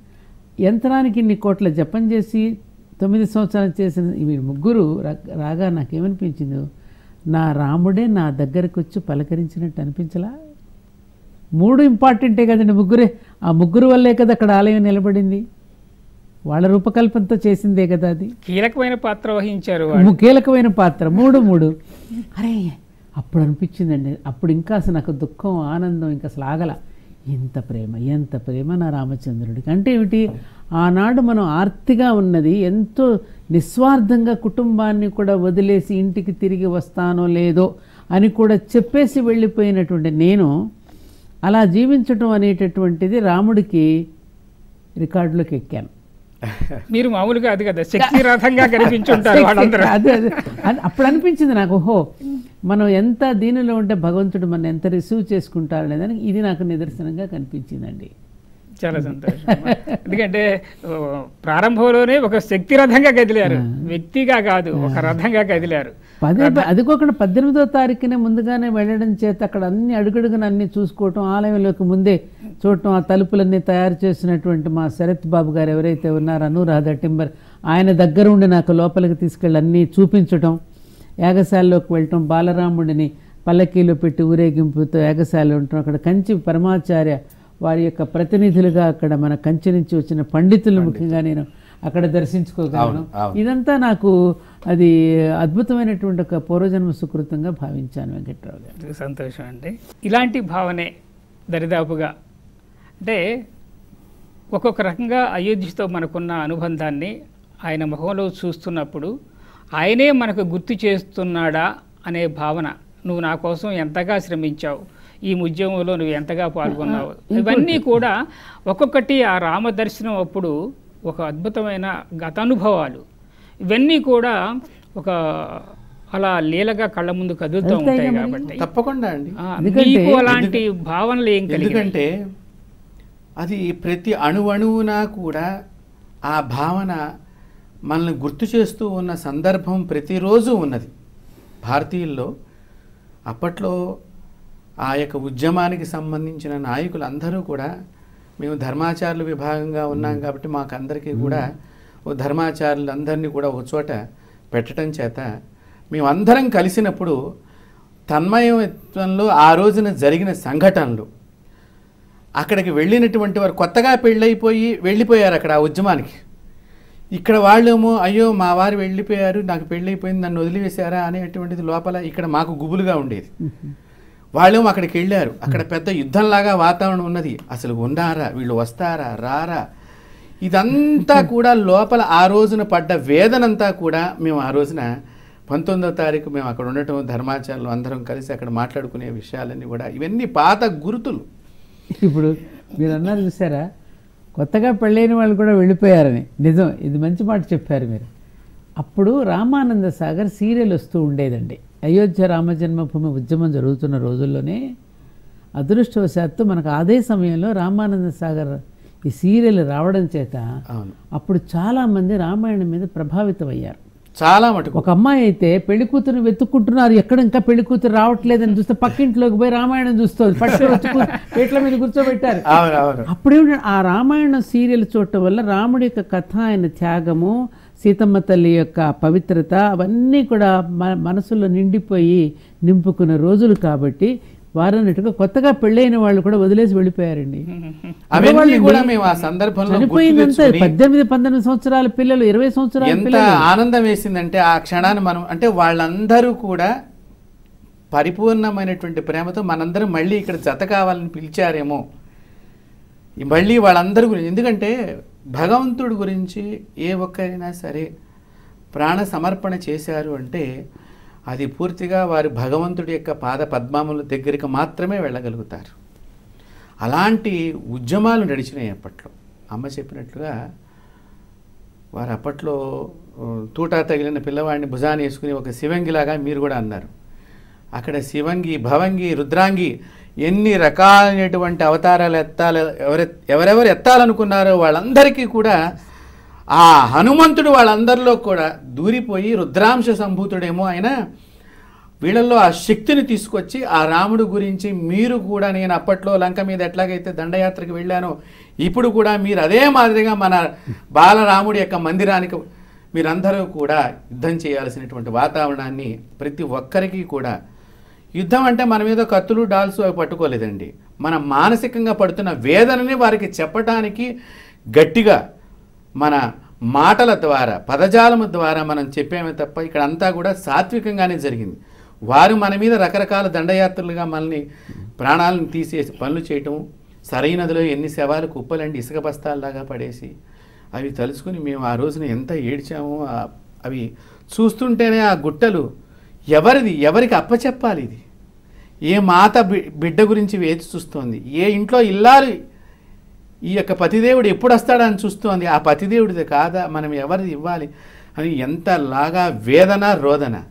యంత్రానికి ఇన్ని కోట్ల జపం చేసి తొమ్మిది సంవత్సరాలు చేసిన ఇవి ముగ్గురు రా- రాగా నాకేమనిపించిందో నా రాముడే నా దగ్గరకు వచ్చి పలకరించినట్టు అనిపించలా? మూడు ఇంపార్టెంటే కదండి ముగ్గురే. ఆ ముగ్గురు వల్లే కదా అక్కడ ఆలయం నిలబడింది. వాళ్ళ రూపకల్పనతో చేసిందే కదా అది. కీలకమైన పాత్ర వహించారు వాళ్ళు. ము- కీలకమైన పాత్ర. మూడు మూడు. అరే అప్పుడు అనిపించిందండి అప్పుడు ఇంకా అసలు నాకు దుఃఖం ఆనందం ఇంకా అసలు ఆగల. ఎంత ప్రేమ ఎంత ప్రేమ నా రామచంద్రుడికి. అంటే ఏమిటి? ఆనాడు మనం ఆర్తిగా ఉన్నది ఎంతో నిస్వార్థంగా కుటుంబాన్ని కూడా వదిలేసి ఇంటికి తిరిగి వస్తానో లేదో అని కూడా చెప్పేసి వెళ్ళిపోయినటువంటి నేను అలా జీవించటం అనేటటువంటిది రాముడికి రికార్డులోకి ఎక్కాను. మీరు మామూలుగా అది కదా శక్తి రథంగా కనిపించుంటారు వాళ్ళందరూ. అదే అదే. అది- అప్పుడు అనిపించింది నాకు ఓహో మనం ఎంత దీనిలో ఉంటే భగవంతుడు మన ఎంత రిసీవ్ చేసుకుంటారు అనేదానికి ఇది నాకు నిదర్శనంగా కనిపించిందండి. చాలా సంతోషం. ఎందుకంటే ప్రారంభంలోనే ఒక శక్తి రథంగా కదిలారు. వ్యక్తిగా కాదు ఒక రథంగా కదిలారు. పదే అది కాకుండా పద్దెనిమిదో తారీఖునే ముందుగానే వెళ్ళడం చేత అక్కడ అన్ని అడుగడుగున అన్ని చూసుకోవటం ఆలయంలోకి ముందే చూడటం ఆ తలుపులన్నీ తయారు చేసినటువంటి మా శరత్ బాబు గారు ఎవరైతే ఉన్నారో అనురాధ టింబర్ ఆయన దగ్గర ఉండి నాకు లోపలికి తీసుకెళ్ళి అన్నీ చూపించటం యాగశాలలోకి వెళ్ళటం బాలరాముడిని పల్లకీలో పెట్టి ఊరేగింపుతో యాగశాలలో ఉండటం అక్కడ కంచి పరమాచార్య వారి యొక్క ప్రతినిధులుగా అక్కడ మన కంచి నుంచి వచ్చిన పండితులు ముఖ్యంగా నేను అక్కడ దర్శించుకోగలను. ఇదంతా నాకు అది అద్భుతమైనటువంటి ఒక పూర్వజన్మ సుకృతంగా భావించాను వెంకట్రావు గారు. సంతోషం అండి. ఇలాంటి భావనే దరిదాపుగా. అంటే ఒక్కొక్క రకంగా అయోధ్యతో మనకున్న అనుబంధాన్ని ఆయన ముఖంలో చూస్తున్నప్పుడు ఆయనే మనకు గుర్తు చేస్తున్నాడా అనే భావన నువ్వు నా కోసం ఎంతగా శ్రమించావు? ఈ ఉద్యమంలో నువ్వు ఎంతగా పాల్గొన్నావు? ఇవన్నీ కూడా ఒక్కొక్కటి ఆ రామ దర్శనం అప్పుడు ఒక అద్భుతమైన గతానుభవాలు. ఇవన్నీ కూడా ఒక అలా లీలగా కళ్ళ ముందు కదులుతూ ఉంటాయి కాబట్టి. తప్పకుండా అండి. మీకు అలాంటి భావనలు ఏం కలిగి ఎందుకంటే అది ప్రతి అణువణువునా కూడా ఆ భావన మనల్ని గుర్తు చేస్తూ ఉన్న సందర్భం ప్రతిరోజు ఉన్నది. భారతీయుల్లో అప్పట్లో ఆ యొక్క ఉద్యమానికి సంబంధించిన నాయకులు అందరూ కూడా మేము ధర్మాచారుల విభాగంగా ఉన్నాం కాబట్టి మాకు అందరికీ కూడా ఓ ధర్మాచారులు అందరినీ కూడా ఒక చోట పెట్టడం చేత మేమందరం కలిసినప్పుడు తన్మయత్వంలో ఆ రోజున జరిగిన సంఘటనలు. అక్కడికి వెళ్ళినటువంటి వారు కొత్తగా పెళ్ళైపోయి వెళ్ళిపోయారు అక్కడ ఆ ఉద్యమానికి. ఇక్కడ వాళ్ళేమో అయ్యో మా వారు వెళ్ళిపోయారు నాకు పెళ్ళైపోయింది నన్ను వదిలివేశారా అనేటువంటిది లోపల ఇక్కడ మాకు గుబులుగా ఉండేది. వాళ్ళేమో అక్కడికి వెళ్ళారు. అక్కడ పెద్ద యుద్ధంలాగా వాతావరణం ఉన్నది. అసలు ఉన్నారా వీళ్ళు వస్తారా? రారా? ఇదంతా కూడా లోపల ఆ రోజున పడ్డ వేదనంతా కూడా మేము ఆ రోజున పంతొమ్మిదో తారీఖు మేము అక్కడ ఉండటం ధర్మాచారులు అందరం కలిసి అక్కడ మాట్లాడుకునే విషయాలన్నీ కూడా ఇవన్నీ పాత గుర్తులు. ఇప్పుడు మీరు అన్నారు చూసారా? కొత్తగా పెళ్ళైన వాళ్ళు కూడా వెళ్ళిపోయారని. నిజం. ఇది మంచి మాట చెప్పారు మీరు. అప్పుడు రామానంద సాగర్ సీరియల్ వస్తూ ఉండేదండి. అయోధ్య రామజన్మభూమి ఉద్యమం జరుగుతున్న రోజుల్లోనే అదృష్టవశాత్తు మనకు అదే సమయంలో రామానంద సాగర్ ఈ సీరియల్ రావడం చేత అప్పుడు చాలామంది రామాయణం మీద ప్రభావితం అయ్యారు చాలా మటుకు. ఒక అమ్మాయి అయితే పెళ్ళి కూతురు వెతుక్కుంటున్నారు ఎక్కడ ఇంకా పెళ్ళి కూతురు రావట్లేదని చూస్తే పక్కింట్లోకి పోయి రామాయణం చూస్తుంది. పట్టుకొని పీటల మీద కూర్చోబెట్టారు. అప్పుడేమిటి ఆ రామాయణం సీరియల్ చూడటం వల్ల రాముడి యొక్క కథ ఆయన త్యాగము సీతమ్మ తల్లి యొక్క పవిత్రత అవన్నీ కూడా మన మనసులో నిండిపోయి నింపుకున్న రోజులు కాబట్టి వారన్నట్టుగా కొత్తగా పెళ్ళైన వాళ్ళు కూడా వదిలేసి వెళ్ళిపోయారండి. అవన్నీ కూడా మేము ఆ సందర్భంలో గుర్తు చనిపోయిందంతా పద్దెనిమిది పంతొమ్మిది సంవత్సరాల పిల్లలు ఇరవై సంవత్సరాల పిల్లలు. ఆనందం వేసిందంటే ఆ క్షణాన్ని మనం అంటే వాళ్ళందరూ కూడా పరిపూర్ణమైనటువంటి ప్రేమతో మనందరం మళ్ళీ ఇక్కడ జత కావాలని పిలిచారేమో. మళ్ళీ వాళ్ళందరి గురించి ఎందుకంటే భగవంతుడి గురించి ఏ ఒక్కరైనా సరే ప్రాణ సమర్పణ చేశారు అంటే అది పూర్తిగా వారి భగవంతుడి యొక్క పాద పద్మాముల దగ్గరికి మాత్రమే వెళ్ళగలుగుతారు. అలాంటి ఉద్యమాలు నడిచినాయి అప్పట్లో. అమ్మ చెప్పినట్లుగా వారు అప్పట్లో తూటా తగిలిన పిల్లవాడిని భుజాన్ని వేసుకుని ఒక శివంగిలాగా మీరు కూడా అన్నారు. అక్కడ శివంగి భవంగి రుద్రాంగి ఎన్ని రకాలైనటువంటి అవతారాలు ఎత్తాల ఎవరె ఎవరెవరు ఎత్తాలనుకున్నారో వాళ్ళందరికీ కూడా ఆ హనుమంతుడు వాళ్ళందరిలో కూడా దూరిపోయి రుద్రాంశ సంభూతుడేమో ఆయన వీళ్ళల్లో ఆ శక్తిని తీసుకొచ్చి ఆ రాముడు గురించి మీరు కూడా నేను అప్పట్లో లంక మీద ఎట్లాగైతే దండయాత్రకు వెళ్ళానో ఇప్పుడు కూడా మీరు అదే మాదిరిగా మన బాలరాముడి యొక్క మందిరానికి మీరందరూ కూడా యుద్ధం చేయాల్సినటువంటి వాతావరణాన్ని ప్రతి ఒక్కరికి కూడా యుద్ధం అంటే మన మీద కత్తులు డాల్స్ అవి పట్టుకోలేదండి. మన మానసికంగా పడుతున్న వేదనని వారికి చెప్పటానికి గట్టిగా మన మాటల ద్వారా పదజాలము ద్వారా మనం చెప్పామే తప్ప ఇక్కడ అంతా కూడా సాత్వికంగానే జరిగింది. వారు మన మీద రకరకాల దండయాత్రలుగా మనల్ని ప్రాణాలను తీసేసి పనులు చేయటం సరైనదిలో ఎన్ని శవాలు కుప్పలండి ఇసుక బస్తాల్లాగా పడేసి అవి తలుచుకుని మేము ఆ రోజున ఎంత ఏడ్చామో అవి చూస్తుంటేనే ఆ గుట్టలు ఎవరిది? ఎవరికి అప్పచెప్పాలి ఇది? ఏ మాత బి- బిడ్డ గురించి వేచి చూస్తోంది? ఏ ఇంట్లో ఇల్లాలు ఈ యొక్క పతిదేవుడు ఎప్పుడు వస్తాడని చూస్తోంది? ఆ పతిదేవుడిది కాదా? మనం ఎవరిది ఇవ్వాలి? అని ఎంతలాగా వేదన రోదన.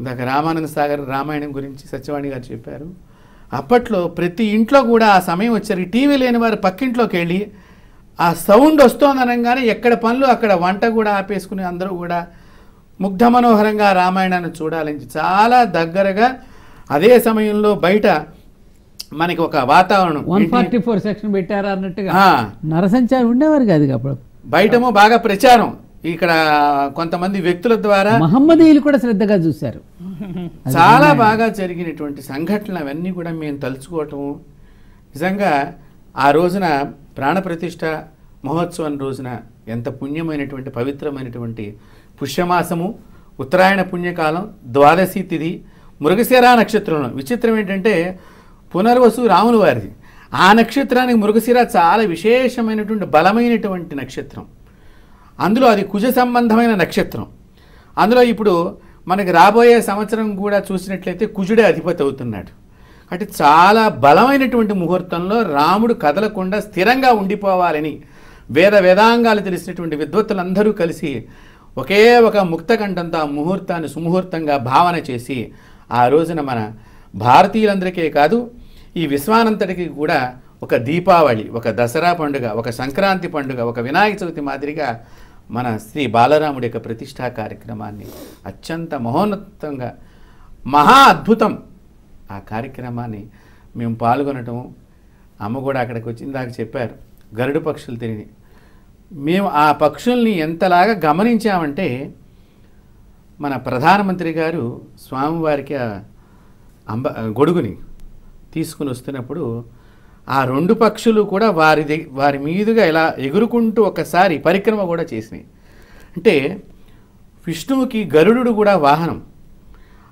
ఇందాక రామానంద సాగర్ రామాయణం గురించి సత్యవాణి గారు చెప్పారు. అప్పట్లో ప్రతి ఇంట్లో కూడా ఆ సమయం వచ్చారు టీవీ లేని వారు పక్కింట్లోకి వెళ్ళి ఆ సౌండ్ వస్తోందనగానే ఎక్కడ పనులు అక్కడ వంట కూడా ఆపేసుకుని అందరూ కూడా ముగ్ధ మనోహరంగా రామాయణాన్ని చూడాలని చాలా దగ్గరగా అదే సమయంలో బయట మనకి ఒక వాతావరణం వన్? ఫార్టీ ఫోర్ సెక్షన్ పెట్టారా అన్నట్టుగా. నరసంచారి ఉండేవారు కాదు అప్పుడు. బయటమో బాగా ప్రచారం. ఇక్కడ కొంతమంది వ్యక్తుల ద్వారా మహమ్మదీయులు కూడా శ్రద్ధగా చూశారు. చాలా బాగా జరిగినటువంటి సంఘటనలు అవన్నీ కూడా మేము తలుచుకోవటం. నిజంగా ఆ రోజున ప్రాణప్రతిష్ఠ మహోత్సవం రోజున ఎంత పుణ్యమైనటువంటి పవిత్రమైనటువంటి పుష్యమాసము ఉత్తరాయణ పుణ్యకాలం ద్వాదశి తిథి మృగశిర నక్షత్రంలో. విచిత్రం ఏంటంటే పునర్వసు రాముల వారిది. ఆ నక్షత్రానికి మృగశిర చాలా విశేషమైనటువంటి బలమైనటువంటి నక్షత్రం. అందులో అది కుజ సంబంధమైన నక్షత్రం. అందులో ఇప్పుడు మనకి రాబోయే సంవత్సరం కూడా చూసినట్లయితే కుజుడే అధిపతి అవుతున్నాడు. అంటే చాలా బలమైనటువంటి ముహూర్తంలో రాముడు కదలకుండా స్థిరంగా ఉండిపోవాలని వేద వేదాంగాలు తెలిసినటువంటి విద్వత్తులందరూ కలిసి ఒకే ఒక ముక్తకంఠంతో ఆ ముహూర్తాన్ని సుముహూర్తంగా భావన చేసి ఆ రోజున మన భారతీయులందరికీ కాదు ఈ విశ్వానంతటికి కూడా ఒక దీపావళి ఒక దసరా పండుగ ఒక సంక్రాంతి పండుగ ఒక వినాయక చవితి మాదిరిగా మన శ్రీ బాలరాముడి యొక్క ప్రతిష్టా కార్యక్రమాన్ని అత్యంత మహోన్నతంగా మహా అద్భుతం ఆ కార్యక్రమాన్ని మేము పాల్గొనటం అమ్మ కూడా అక్కడికి వచ్చిందాక చెప్పారు గరుడు పక్షులు తిని మేము ఆ పక్షుల్ని ఎంతలాగా గమనించామంటే మన ప్రధానమంత్రి గారు స్వామివారికి అంబ గొడుగుని తీసుకుని వస్తున్నప్పుడు ఆ రెండు పక్షులు కూడా వారి వారి మీదుగా ఇలా ఎగురుకుంటూ ఒకసారి పరిక్రమ కూడా చేసినాయి. అంటే విష్ణువుకి గరుడు కూడా వాహనం.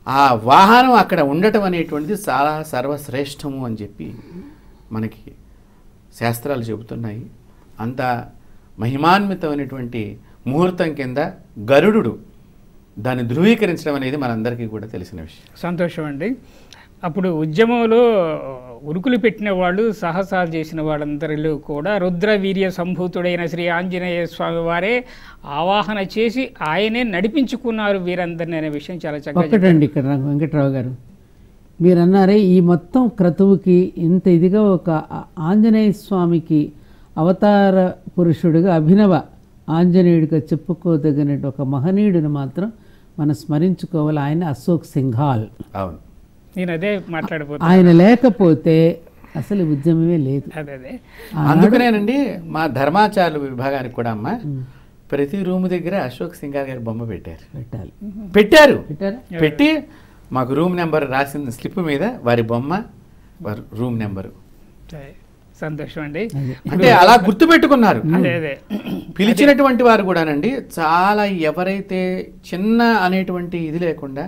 ఆ వాహనం అక్కడ ఉండటం అనేటువంటిది చాలా సర్వశ్రేష్టము అని చెప్పి మనకి శాస్త్రాలు చెబుతున్నాయి. అంత మహిమాన్వితమైనటువంటి ముహూర్తం కింద గరుడు దాన్ని ధృవీకరించడం అనేది మనందరికీ కూడా తెలిసిన విషయం. సంతోషం అండి అప్పుడు ఉద్యమంలో ఉరుకులు పెట్టిన వాళ్ళు సాహసాలు చేసిన వాళ్ళందరిలో కూడా రుద్రవీర్య సంభూతుడైన శ్రీ ఆంజనేయ స్వామి వారే ఆవాహన చేసి ఆయనే నడిపించుకున్నారు వీరందరినీ అనే విషయం చాలా చక్కగా చెప్పారు. ఒక్కటండి ఇక్కడ నాకు వెంకట్రావు గారు. మీరు అన్నారే ఈ మొత్తం క్రతువుకి ఇంత ఇదిగా ఒక ఆంజనేయ స్వామికి అవతార పురుషుడిగా అభినవ ఆంజనేయుడిగా చెప్పుకోదగిన ఒక మహనీయుడిని మాత్రం మనం స్మరించుకోవాలి. ఆయన అశోక్ సింఘాల్. అవును. నేను అదే ఆయన లేకపోతే అసలు ఉద్యమమే లేదు. అదే అదే. అందుకనేనండి మా ధర్మాచార్యుల విభాగానికి కూడా అమ్మ ప్రతి రూమ్ దగ్గర అశోక్ సింగార్ గారి బొమ్మ పెట్టారు. పెట్టాలి. పెట్టారు. పెట్టారా? పెట్టి మాకు రూమ్ నెంబర్ రాసిన స్లిప్ మీద వారి బొమ్మ వారి రూమ్ నెంబరు. సంతోషం అండి అంటే అలా గుర్తు పెట్టుకున్నారు అదే అదే. పిలిచినటువంటి వారు కూడానండి చాలా ఎవరైతే చిన్న అనేటువంటి ఇది లేకుండా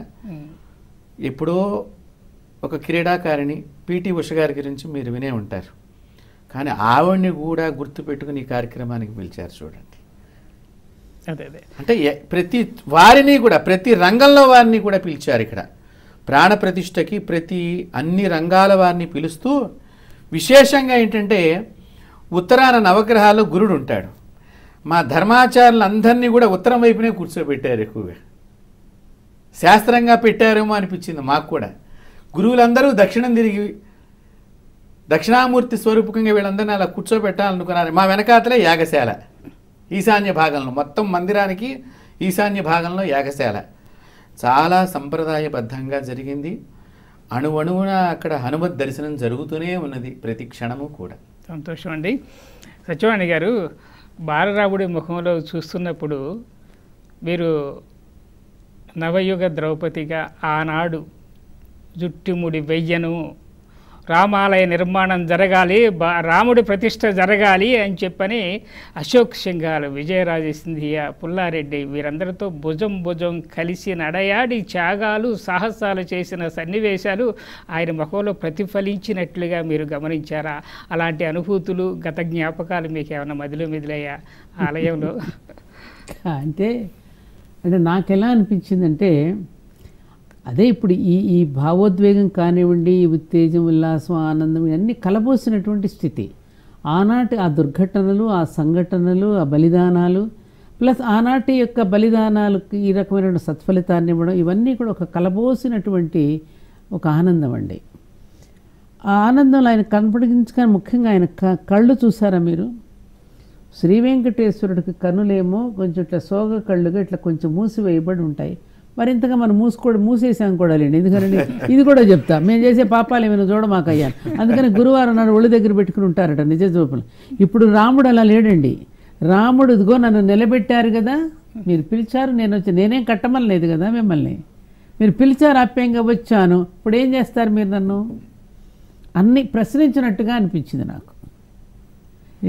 ఎప్పుడో ఒక క్రీడాకారిణి పిటి ఉష గారి గురించి మీరు వినే ఉంటారు. కానీ ఆవిడ్ని కూడా గుర్తు పెట్టుకుని ఈ కార్యక్రమానికి పిలిచారు చూడండి. అదే అదే. అంటే ప్రతి వారిని కూడా ప్రతి రంగంలో వారిని కూడా పిలిచారు ఇక్కడ. ప్రాణ ప్రతిష్టకి ప్రతి అన్ని రంగాల వారిని పిలుస్తూ విశేషంగా ఏంటంటే ఉత్తరాన నవగ్రహాల్లో గురుడు ఉంటాడు. మా ధర్మాచారులందరినీ కూడా ఉత్తరం వైపునే కూర్చోబెట్టారు ఎక్కువగా. శాస్త్రంగా పెట్టారేమో అనిపించింది మాకు కూడా. గురువులందరూ దక్షిణం తిరిగి దక్షిణామూర్తి స్వరూపకంగా వీళ్ళందరినీ అలా కూర్చోబెట్టాలనుకున్నారు. మా వెనకాతలే యాగశాల. ఈశాన్య భాగంలో మొత్తం మందిరానికి ఈశాన్య భాగంలో యాగశాల. చాలా సంప్రదాయబద్ధంగా జరిగింది. అణువణువున అక్కడ హనుమత్ దర్శనం జరుగుతూనే ఉన్నది ప్రతి క్షణము కూడా. సంతోషం అండి సత్యవాణి గారు బాలరాముడి ముఖంలో చూస్తున్నప్పుడు మీరు నవయుగ ద్రౌపదిగా ఆనాడు జుట్టుముడి వెయ్యను రామాలయ నిర్మాణం జరగాలి బా రాముడి ప్రతిష్ట జరగాలి అని చెప్పని అశోక్ సింఘాల్ విజయరాజ సింధియా పుల్లారెడ్డి వీరందరితో భుజం భుజం కలిసి నడయాడి త్యాగాలు సాహసాలు చేసిన సన్నివేశాలు ఆయన ముఖంలో ప్రతిఫలించినట్లుగా మీరు గమనించారా? అలాంటి అనుభూతులు గత జ్ఞాపకాలు మీకు ఏమైనా మదిలో మెదిలయ్యా ఆలయంలో? అంటే అంటే నాకు ఎలా అనిపించిందంటే అదే ఇప్పుడు ఈ ఈ భావోద్వేగం కానివ్వండి ఈ ఉత్తేజం ఉల్లాసం ఆనందం ఇవన్నీ కలబోసినటువంటి స్థితి. ఆనాటి ఆ దుర్ఘటనలు ఆ సంఘటనలు ఆ బలిదానాలు ప్లస్ ఆనాటి యొక్క బలిదానాలకు ఈ రకమైన సత్ఫలితాన్ని ఇవ్వడం ఇవన్నీ కూడా ఒక కలబోసినటువంటి ఒక ఆనందం అండి. ఆ ఆనందంలో ఆయన కనపడించుకొని ముఖ్యంగా ఆయన క- కళ్ళు చూసారా మీరు? శ్రీ వెంకటేశ్వరుడికి కనులేమో కొంచెం ఇట్లా సోగ కళ్ళుగా ఇట్లా కొంచెం మూసివేయబడి ఉంటాయి. మరింతగా మనం మూసుకో మూసేసాం కూడా లేండి. ఎందుకంటే ఇది కూడా చెప్తా. మేము చేసే పాపాలు ఏమైనా చూడమాకయ్యాను అందుకని గురువారం నాడు ఒళ్ళు దగ్గర పెట్టుకుని ఉంటారట నిజ చూపులు ఇప్పుడు రాముడు అలా లేడండి. రాముడు ఇదిగో నన్ను నిలబెట్టారు కదా. మీరు పిలిచారు నేను వచ్చి నేనేం కట్టమనలేదు కదా మిమ్మల్ని. మీరు పిలిచారు ఆప్యాయంగా వచ్చాను. ఇప్పుడు ఏం చేస్తారు మీరు నన్ను? అన్ని ప్రశ్నించినట్టుగా అనిపించింది నాకు.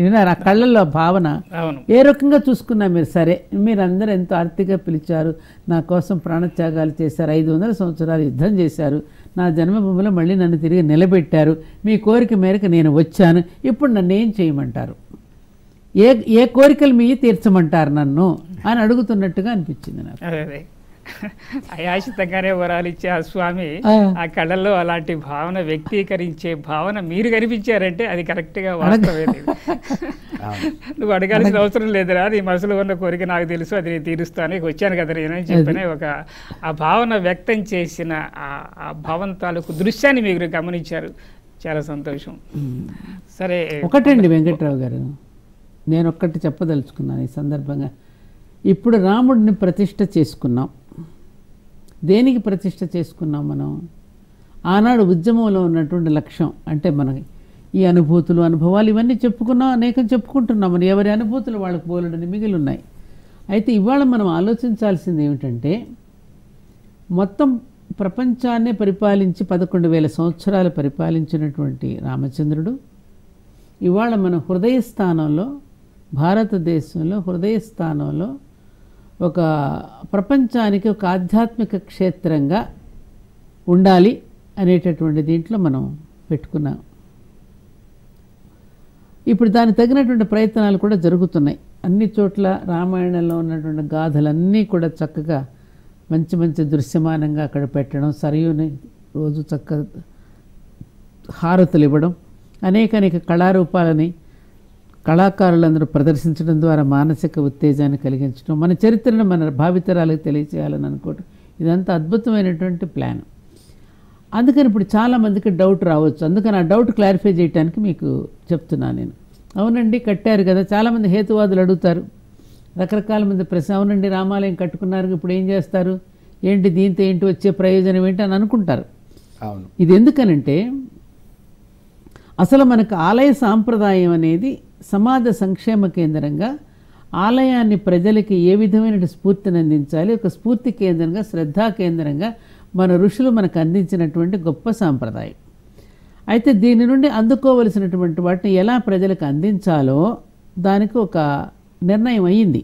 విన్నారా? ఆ కళ్ళల్లో భావన. ఏ రకంగా చూసుకున్నా మీరు సరే మీరందరూ ఎంతో ఆర్తిగా పిలిచారు. నా కోసం ప్రాణత్యాగాలు చేశారు. ఐదు వందల సంవత్సరాలు యుద్ధం చేశారు. నా జన్మభూమిలో మళ్ళీ నన్ను తిరిగి నిలబెట్టారు. మీ కోరిక మేరకు నేను వచ్చాను. ఇప్పుడు నన్ను ఏం చేయమంటారు? ఏ ఏ కోరికలు మీ తీర్చమంటారు నన్ను? అని అడుగుతున్నట్టుగా అనిపించింది నాకు. అయాచితంగానే వరాలు ఇచ్చే ఆ స్వామి. ఆ. కళ్ళల్లో అలాంటి భావన వ్యక్తీకరించే భావన మీరు కనిపించారంటే అది కరెక్ట్గా వాస్తవమే అవును. నువ్వు అడగాల్సిన అవసరం లేదురా నీ మనసులో ఉన్న కోరిక నాకు తెలుసు అది నేను తీరుస్తాను ఇక వచ్చాను కదా నేను చెప్పని ఒక ఆ భావన వ్యక్తం చేసిన ఆ- ఆ భావన తాలూకు దృశ్యాన్ని మీరు గమనించారు. చాలా సంతోషం. సరే. ఒకటండి వెంకట్రావు గారు. నేను ఒక్కటి చెప్పదలుచుకున్నాను ఈ సందర్భంగా. ఇప్పుడు రాముడిని ప్రతిష్ట చేసుకున్నాం. దేనికి ప్రతిష్ట చేసుకున్నాం మనం? ఆనాడు ఉద్యమంలో ఉన్నటువంటి లక్ష్యం అంటే మనకి ఈ అనుభూతులు అనుభవాలు ఇవన్నీ చెప్పుకున్నాం అనేకం చెప్పుకుంటున్నాం. మనం ఎవరి అనుభూతులు? వాళ్ళకి పోలడని మిగిలి ఉన్నాయి అయితే ఇవాళ మనం ఆలోచించాల్సింది ఏమిటంటే మొత్తం ప్రపంచాన్నే పరిపాలించి పదకొండు వేల సంవత్సరాలు పరిపాలించినటువంటి రామచంద్రుడు ఇవాళ మన హృదయ స్థానంలో భారతదేశంలో హృదయ స్థానంలో ఒక ప్రపంచానికి ఒక ఆధ్యాత్మిక క్షేత్రంగా ఉండాలి అనేటటువంటి దీంట్లో మనం పెట్టుకున్నాం. ఇప్పుడు దానికి తగినటువంటి ప్రయత్నాలు కూడా జరుగుతున్నాయి. అన్ని చోట్ల రామాయణంలో ఉన్నటువంటి గాథలన్నీ కూడా చక్కగా మంచి మంచి దృశ్యమానంగా అక్కడ పెట్టడం సరయుని రోజు చక్క హారతులు ఇవ్వడం అనేక అనేక కళారూపాలని కళాకారులందరూ ప్రదర్శించడం ద్వారా మానసిక ఉత్తేజాన్ని కలిగించడం మన చరిత్రను మన భావితరాలకు తెలియచేయాలని అనుకోవటం ఇదంతా అద్భుతమైనటువంటి ప్లాన్. అందుకని ఇప్పుడు చాలామందికి డౌట్ రావచ్చు. అందుకని ఆ డౌట్ క్లారిఫై చేయడానికి మీకు చెప్తున్నాను నేను. అవునండి కట్టారు కదా చాలామంది హేతువాదులు అడుగుతారు. రకరకాల మంది ప్రశ్న అవునండి రామాలయం కట్టుకున్నారు ఇప్పుడు ఏం చేస్తారు? ఏంటి దీంతో ఏంటి వచ్చే ప్రయోజనం ఏంటి అని అనుకుంటారు. అవును. ఇది ఎందుకనంటే అసలు మనకు ఆలయ సాంప్రదాయం అనేది సమాజ సంక్షేమ కేంద్రంగా ఆలయాన్ని ప్రజలకి ఏ విధమైన స్ఫూర్తిని అందించాలి? ఒక స్ఫూర్తి కేంద్రంగా శ్రద్ధా కేంద్రంగా మన ఋషులు మనకు అందించినటువంటి గొప్ప సాంప్రదాయం. అయితే దీని నుండి అందుకోవలసినటువంటి వాటిని ఎలా ప్రజలకు అందించాలో దానికి ఒక నిర్ణయం అయ్యింది.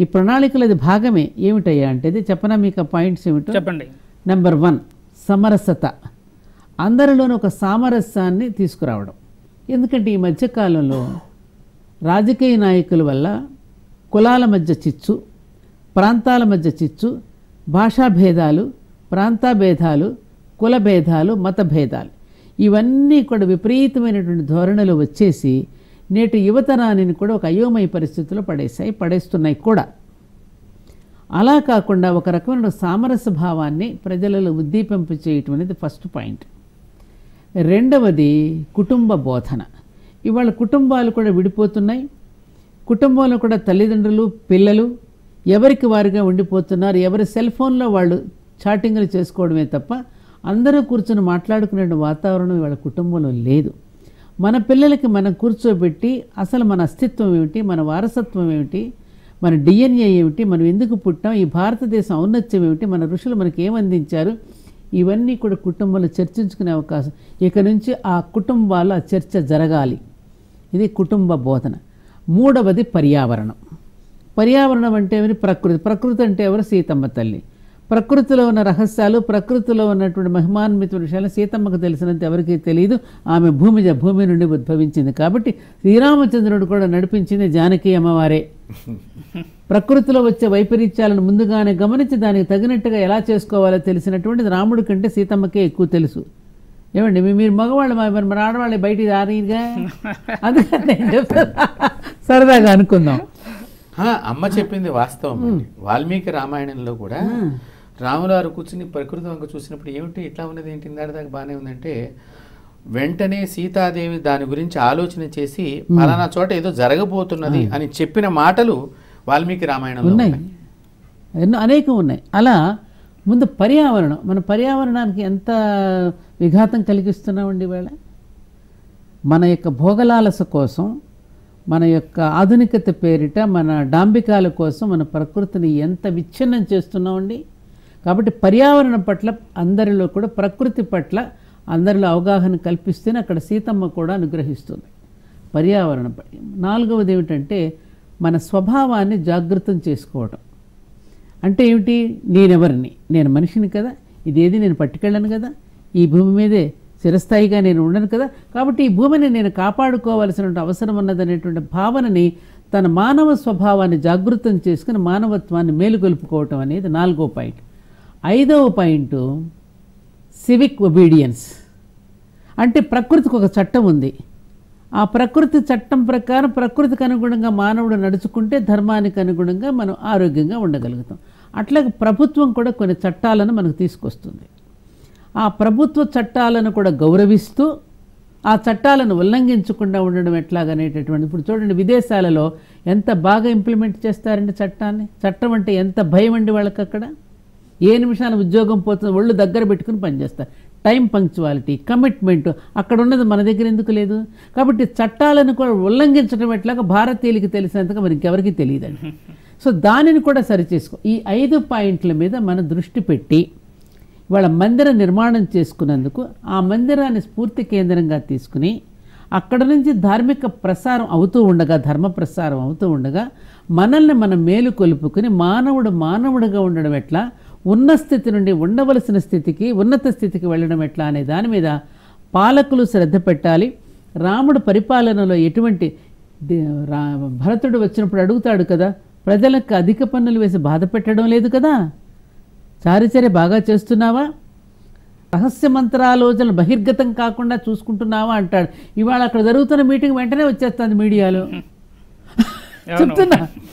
ఈ ప్రణాళికలో అది భాగమే. ఏమిటయ్యా అంటే ఇది చెప్పనా మీకు పాయింట్స్ ఏమిటో? చెప్పండి. నెంబర్ వన్ సమరసత. అందరిలోనూ ఒక సామరస్యాన్ని తీసుకురావడం. ఎందుకంటే ఈ మధ్యకాలంలో రాజకీయ నాయకుల వల్ల కులాల మధ్య చిచ్చు ప్రాంతాల మధ్య చిచ్చు భాషా భేదాలు ప్రాంత భేదాలు కుల భేదాలు మత భేదాలు. ఇవన్నీ కూడా విపరీతమైనటువంటి ధోరణులు వచ్చేసి నేటి యువతరానిని కూడా ఒక అయోమయ పరిస్థితిలో పడేశాయి పడేస్తున్నాయి కూడా. అలా కాకుండా ఒక రకమైన సామరస్య భావాన్ని ప్రజలలో ఉద్దీపింప చేయటం అనేది ఫస్ట్ పాయింట్. రెండవది కుటుంబ బోధన. ఇవాళ కుటుంబాలు కూడా విడిపోతున్నాయి. కుటుంబంలో కూడా తల్లిదండ్రులు పిల్లలు ఎవరికి వారిగా ఉండిపోతున్నారు ఎవరి సెల్ ఫోన్లో వాళ్ళు చాటింగ్లు చేసుకోవడమే తప్ప అందరూ కూర్చొని మాట్లాడుకునే వాతావరణం ఇవాళ కుటుంబంలో లేదు. మన పిల్లలకి మనం కూర్చోబెట్టి అసలు మన అస్తిత్వం ఏమిటి మన వారసత్వం ఏమిటి మన డిఎన్ఏ ఏమిటి మనం ఎందుకు పుట్టాం ఈ భారతదేశం ఔన్నత్యం ఏమిటి మన ఋషులు మనకి ఏమందించారు ఇవన్నీ కూడా కుటుంబంలో చర్చించుకునే అవకాశం. ఇక నుంచి ఆ కుటుంబాల చర్చ జరగాలి. ఇది కుటుంబ బోధన. మూడవది పర్యావరణం. పర్యావరణం అంటే ఏమని ప్రకృతి. ప్రకృతి అంటే ఎవరు? సీతమ్మ తల్లి. ప్రకృతిలో ఉన్న రహస్యాలు ప్రకృతిలో ఉన్నటువంటి మహిమాన్విత విషయాలు సీతమ్మకు తెలిసినంత ఎవరికీ తెలియదు ఆమె భూమి భూమి నుండి ఉద్భవించింది. కాబట్టి శ్రీరామచంద్రుడు కూడా నడిపించింది జానకి అమ్మవారే. ప్రకృతిలో వచ్చే వైపరీత్యాలను ముందుగానే గమనించి దానికి తగినట్టుగా ఎలా చేసుకోవాలో తెలిసినటువంటిది రాముడి కంటే సీతమ్మకే ఎక్కువ తెలుసు. ఏమండి? మీ- మీరు మగవాళ్ళు మా- మరి మన ఆడవాళ్ళు బయటికి రారీగా అందుకని. సరదాగా అనుకుందాం. అమ్మ చెప్పింది వాస్తవం వాల్మీకి రామాయణంలో కూడా రాములారు కూర్చుని ప్రకృతి వంక చూసినప్పుడు ఏమిటి? ఇట్లా ఉన్నది ఏంటి? దాకా బాగానే ఉందంటే వెంటనే సీతాదేవి దాని గురించి ఆలోచన చేసి ఫలానా చోట ఏదో జరగబోతున్నది అని చెప్పిన మాటలు వాల్మీకి రామాయణంలో ఉన్నాయి. ఉన్నాయి. ఎన్నో అనేకం ఉన్నాయి. అలా ముందు పర్యావరణం. మన పర్యావరణానికి ఎంత విఘాతం కలిగిస్తున్నామండి ఇవాళ? మన యొక్క భోగలాలస కోసం మన యొక్క ఆధునికత పేరిట మన డాంబికాల కోసం మన ప్రకృతిని ఎంత విచ్ఛిన్నం చేస్తున్నామండి? కాబట్టి పర్యావరణం పట్ల అందరిలో కూడా ప్రకృతి పట్ల అందరిలో అవగాహన కల్పిస్తేనే అక్కడ సీతమ్మ కూడా అనుగ్రహిస్తుంది. పర్యావరణం పట్ల. నాలుగవది ఏమిటంటే మన స్వభావాన్ని జాగృతం చేసుకోవడం అంటే ఏమిటి? నేనెవరిని? నేను మనిషిని కదా. ఇదేది నేను పట్టుకెళ్ళను కదా. ఈ భూమి మీదే చిరస్థాయిగా నేను ఉండను కదా. కాబట్టి ఈ భూమిని నేను కాపాడుకోవాల్సిన అవసరం ఉన్నదనేటువంటి భావనని తన మానవ స్వభావాన్ని జాగృతం చేసుకుని మానవత్వాన్ని మేలుకొల్పుకోవటం అనేది నాలుగో పాయింట్. ఐదవ పాయింట్ సివిక్ ఒబీడియన్స్ అంటే ప్రకృతికి ఒక చట్టం ఉంది. ఆ ప్రకృతి చట్టం ప్రకారం ప్రకృతికి అనుగుణంగా మానవుడు నడుచుకుంటే ధర్మానికి అనుగుణంగా మనం ఆరోగ్యంగా ఉండగలుగుతాం. అట్లాగే ప్రభుత్వం కూడా కొన్ని చట్టాలను మనకు తీసుకొస్తుంది. ఆ ప్రభుత్వ చట్టాలను కూడా గౌరవిస్తూ ఆ చట్టాలను ఉల్లంఘించకుండా ఉండడం ఎట్లాగనేటటువంటి ఇప్పుడు చూడండి విదేశాలలో ఎంత బాగా ఇంప్లిమెంట్ చేస్తారండి చట్టాన్ని? చట్టం అంటే ఎంత భయం అండి వాళ్ళకి అక్కడ ఏ నిమిషాన ఉద్యోగం పోతుంది ఒళ్ళు దగ్గర పెట్టుకుని పనిచేస్తారు టైం పంక్చువాలిటీ కమిట్మెంట్ అక్కడ ఉన్నది మన దగ్గర ఎందుకు లేదు? కాబట్టి చట్టాలను కూడా ఉల్లంఘించడం ఎట్లాగా భారతీయులకి తెలిసినంతగా మరి ఇంకెవరికి తెలియదండి. సో దానిని కూడా సరిచేసుకో. ఈ ఐదు పాయింట్ల మీద మన దృష్టి పెట్టి ఇవాళ మందిర నిర్మాణం చేసుకున్నందుకు ఆ మందిరాన్ని స్ఫూర్తి కేంద్రంగా తీసుకుని అక్కడ నుంచి ధార్మిక ప్రసారం అవుతూ ఉండగా ధర్మ ప్రసారం అవుతూ ఉండగా మనల్ని మనం మేలు కొలుపుకుని మానవుడు మానవుడిగా ఉండడం ఎట్లా? ఉన్న స్థితి నుండి ఉండవలసిన స్థితికి ఉన్నత స్థితికి వెళ్ళడం ఎట్లా అనే దాని మీద పాలకులు శ్రద్ధ పెట్టాలి. రాముడు పరిపాలనలో ఎటువంటి భరతుడు వచ్చినప్పుడు అడుగుతాడు కదా ప్రజలకు అధిక పన్నులు వేసి బాధ పెట్టడం లేదు కదా? చారిచర్య బాగా చేస్తున్నావా? రహస్య మంత్రాలోచన బహిర్గతం కాకుండా చూసుకుంటున్నావా అంటాడు. ఇవాళ అక్కడ జరుగుతున్న మీటింగ్ వెంటనే వచ్చేస్తుంది మీడియాలో. చెప్తున్నా.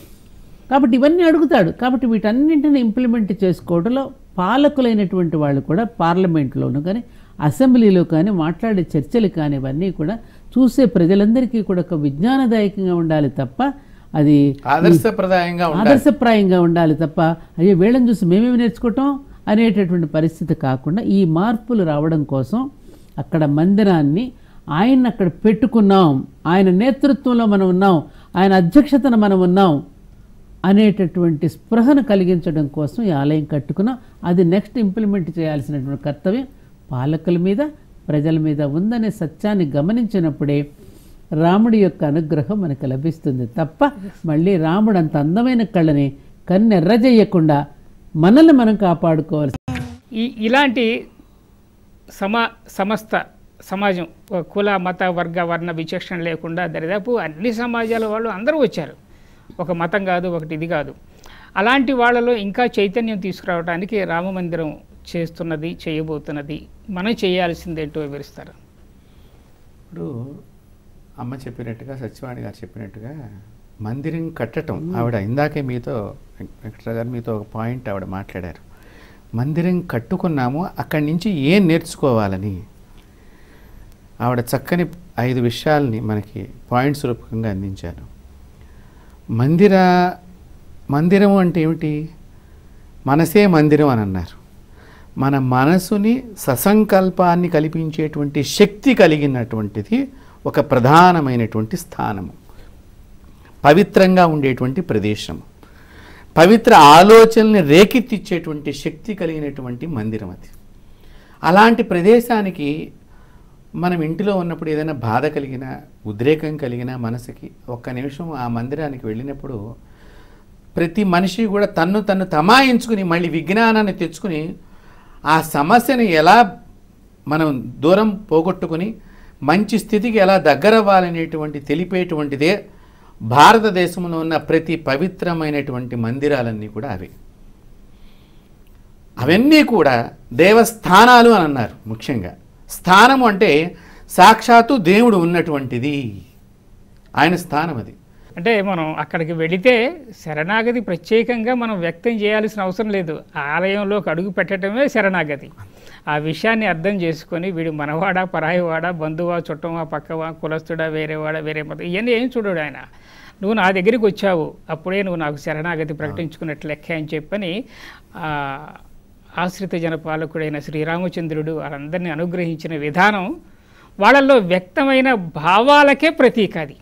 కాబట్టి ఇవన్నీ అడుగుతాడు. కాబట్టి వీటన్నింటిని ఇంప్లిమెంట్ చేసుకోవడంలో పాలకులైనటువంటి వాళ్ళు కూడా పార్లమెంట్లోను కానీ అసెంబ్లీలో కానీ మాట్లాడే చర్చలు కానీ ఇవన్నీ కూడా చూసే ప్రజలందరికీ కూడా ఒక విజ్ఞానదాయకంగా ఉండాలి తప్ప అది ఆదర్శప్రదాయంగా ఆదర్శప్రాయంగా ఉండాలి తప్ప అయ్యో వీళ్ళని చూసి మేమేమి నేర్చుకోవటం అనేటటువంటి పరిస్థితి కాకుండా ఈ మార్పులు రావడం కోసం అక్కడ మందిరాన్ని ఆయన అక్కడ పెట్టుకున్నాం. ఆయన నేతృత్వంలో మనం ఉన్నాం. ఆయన అధ్యక్షతన మనం ఉన్నాం. అనేటటువంటి స్పృహను కలిగించడం కోసం ఈ ఆలయం కట్టుకున్న అది నెక్స్ట్ ఇంప్లిమెంట్ చేయాల్సినటువంటి కర్తవ్యం. పాలకుల మీద ప్రజల మీద ఉందనే సత్యాన్ని గమనించినప్పుడే రాముడి యొక్క అనుగ్రహం మనకు లభిస్తుంది తప్ప మళ్ళీ రాముడు అంత అందమైన కళ్ళని కన్నెర్రజేయకుండా మనల్ని మనం కాపాడుకోవాల్సి ఈ ఇలాంటి సమా సమస్త సమాజం కుల మత వర్గ వర్ణ విచక్షణ లేకుండా దరిదాపు అన్ని సమాజాల వాళ్ళు అందరూ వచ్చారు. ఒక మతం కాదు ఒకటి ఇది కాదు. అలాంటి వాళ్ళలో ఇంకా చైతన్యం తీసుకురావడానికి రామమందిరం చేస్తున్నది చేయబోతున్నది మనం చేయాల్సిందేంటో వివరిస్తారు? ఇప్పుడు అమ్మ చెప్పినట్టుగా సత్యవాణి గారు చెప్పినట్టుగా మందిరం కట్టటం. ఆవిడ ఇందాకే మీతో వెంకటరావు గారు మీతో ఒక పాయింట్ ఆవిడ మాట్లాడారు. మందిరం కట్టుకున్నాము అక్కడి నుంచి ఏం నేర్చుకోవాలని? ఆవిడ చక్కని ఐదు విషయాల్ని మనకి పాయింట్స్ రూపకంగా అందించారు. మందిర మందిరం అంటే ఏమిటి? మనసే మందిరం అని అన్నారు. మన మనసుని ససంకల్పాన్ని కల్పించేటువంటి శక్తి కలిగినటువంటిది ఒక ప్రధానమైనటువంటి స్థానము. పవిత్రంగా ఉండేటువంటి ప్రదేశము. పవిత్ర ఆలోచనల్ని రేకెత్తిచ్చేటువంటి శక్తి కలిగినటువంటి మందిరం అది. అలాంటి ప్రదేశానికి మనం ఇంటిలో ఉన్నప్పుడు ఏదైనా బాధ కలిగిన ఉద్రేకం కలిగిన మనసుకి ఒక్క నిమిషం ఆ మందిరానికి వెళ్ళినప్పుడు ప్రతి మనిషి కూడా తన్ను తన్ను తమాయించుకుని మళ్ళీ విజ్ఞానాన్ని తెచ్చుకుని ఆ సమస్యని ఎలా మనం దూరం పోగొట్టుకుని మంచి స్థితికి ఎలా దగ్గరవ్వాలనేటువంటి తెలిపేటువంటిదే భారతదేశంలో ఉన్న ప్రతి పవిత్రమైనటువంటి మందిరాలన్నీ కూడా అవి. అవన్నీ కూడా దేవస్థానాలు అని అన్నారు ముఖ్యంగా. స్థానము అంటే సాక్షాత్తు దేవుడు ఉన్నటువంటిది. ఆయన స్థానం అది. అంటే మనం అక్కడికి వెళితే శరణాగతి ప్రత్యేకంగా మనం వ్యక్తం చేయాల్సిన అవసరం లేదు. ఆలయంలోకి అడుగు పెట్టడమే శరణాగతి. ఆ విషయాన్ని అర్థం చేసుకొని వీడు మనవాడా పరాయివాడా బంధువా చుట్టమా పక్కవా కులస్తుడా వేరేవాడా వేరే మతం ఇవన్నీ ఏం చూడడు ఆయన. నువ్వు నా దగ్గరికి వచ్చావు అప్పుడే నువ్వు నాకు శరణాగతి ప్రకటించుకున్నట్లు లెక్క అని చెప్పని ఆశ్రిత జనపాలకుడైన శ్రీరామచంద్రుడు వాళ్ళందరినీ అనుగ్రహించిన విధానం వాళ్ళల్లో వ్యక్తమైన భావాలకే ప్రతీక అది.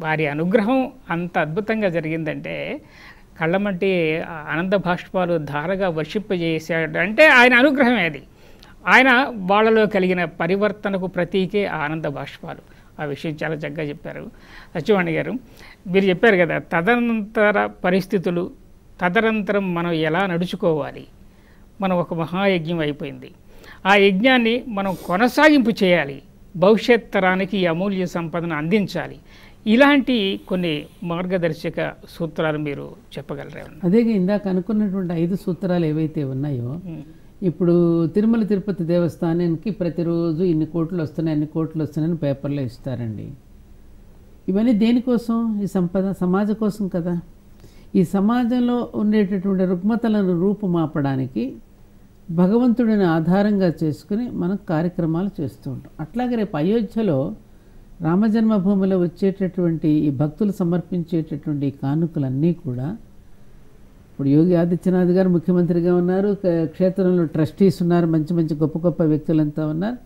వారి అనుగ్రహం అంత అద్భుతంగా జరిగిందంటే కళ్ళమంటి ఆనంద భాష్పాలు ధారగా వర్షింపజేశాడు. అంటే ఆయన అనుగ్రహమే అది. ఆయన వాళ్ళలో కలిగిన పరివర్తనకు ప్రతీకే ఆనంద భాష్పాలు ఆ విషయం చాలా చక్కగా చెప్పారు. సత్యవాణి గారు మీరు చెప్పారు కదా తదనంతర పరిస్థితులు తదనంతరం మనం ఎలా నడుచుకోవాలి? మనం ఒక మహాయజ్ఞం అయిపోయింది. ఆ యజ్ఞాన్ని మనం కొనసాగింపు చేయాలి. భవిష్యత్ తరానికి ఈ అమూల్య సంపదను అందించాలి. ఇలాంటి కొన్ని మార్గదర్శక సూత్రాలు మీరు చెప్పగలరా? అదే ఇందాక అనుకున్నటువంటి ఐదు సూత్రాలు ఏవైతే ఉన్నాయో ఇప్పుడు తిరుమల తిరుపతి దేవస్థానానికి ప్రతిరోజు ఇన్ని కోట్లు వస్తున్నాయి అన్ని కోట్లు వస్తున్నాయని పేపర్లో ఇస్తారండి. ఇవన్నీ దేనికోసం? ఈ సంపద సమాజ కోసం కదా. ఈ సమాజంలో ఉండేటటువంటి రుగ్మతలను రూపుమాపడానికి భగవంతుడిని ఆధారంగా చేసుకుని మనం కార్యక్రమాలు చేస్తూ ఉంటాం. అట్లాగే రేపు అయోధ్యలో రామజన్మభూమిలో వచ్చేటటువంటి ఈ భక్తులు సమర్పించేటటువంటి కానుకలన్నీ కూడా ఇప్పుడు యోగి ఆదిత్యనాథ్ గారు ముఖ్యమంత్రిగా ఉన్నారు క్షేత్రంలో ట్రస్టీస్ ఉన్నారు మంచి మంచి గొప్ప గొప్ప వ్యక్తులంతా ఉన్నారు.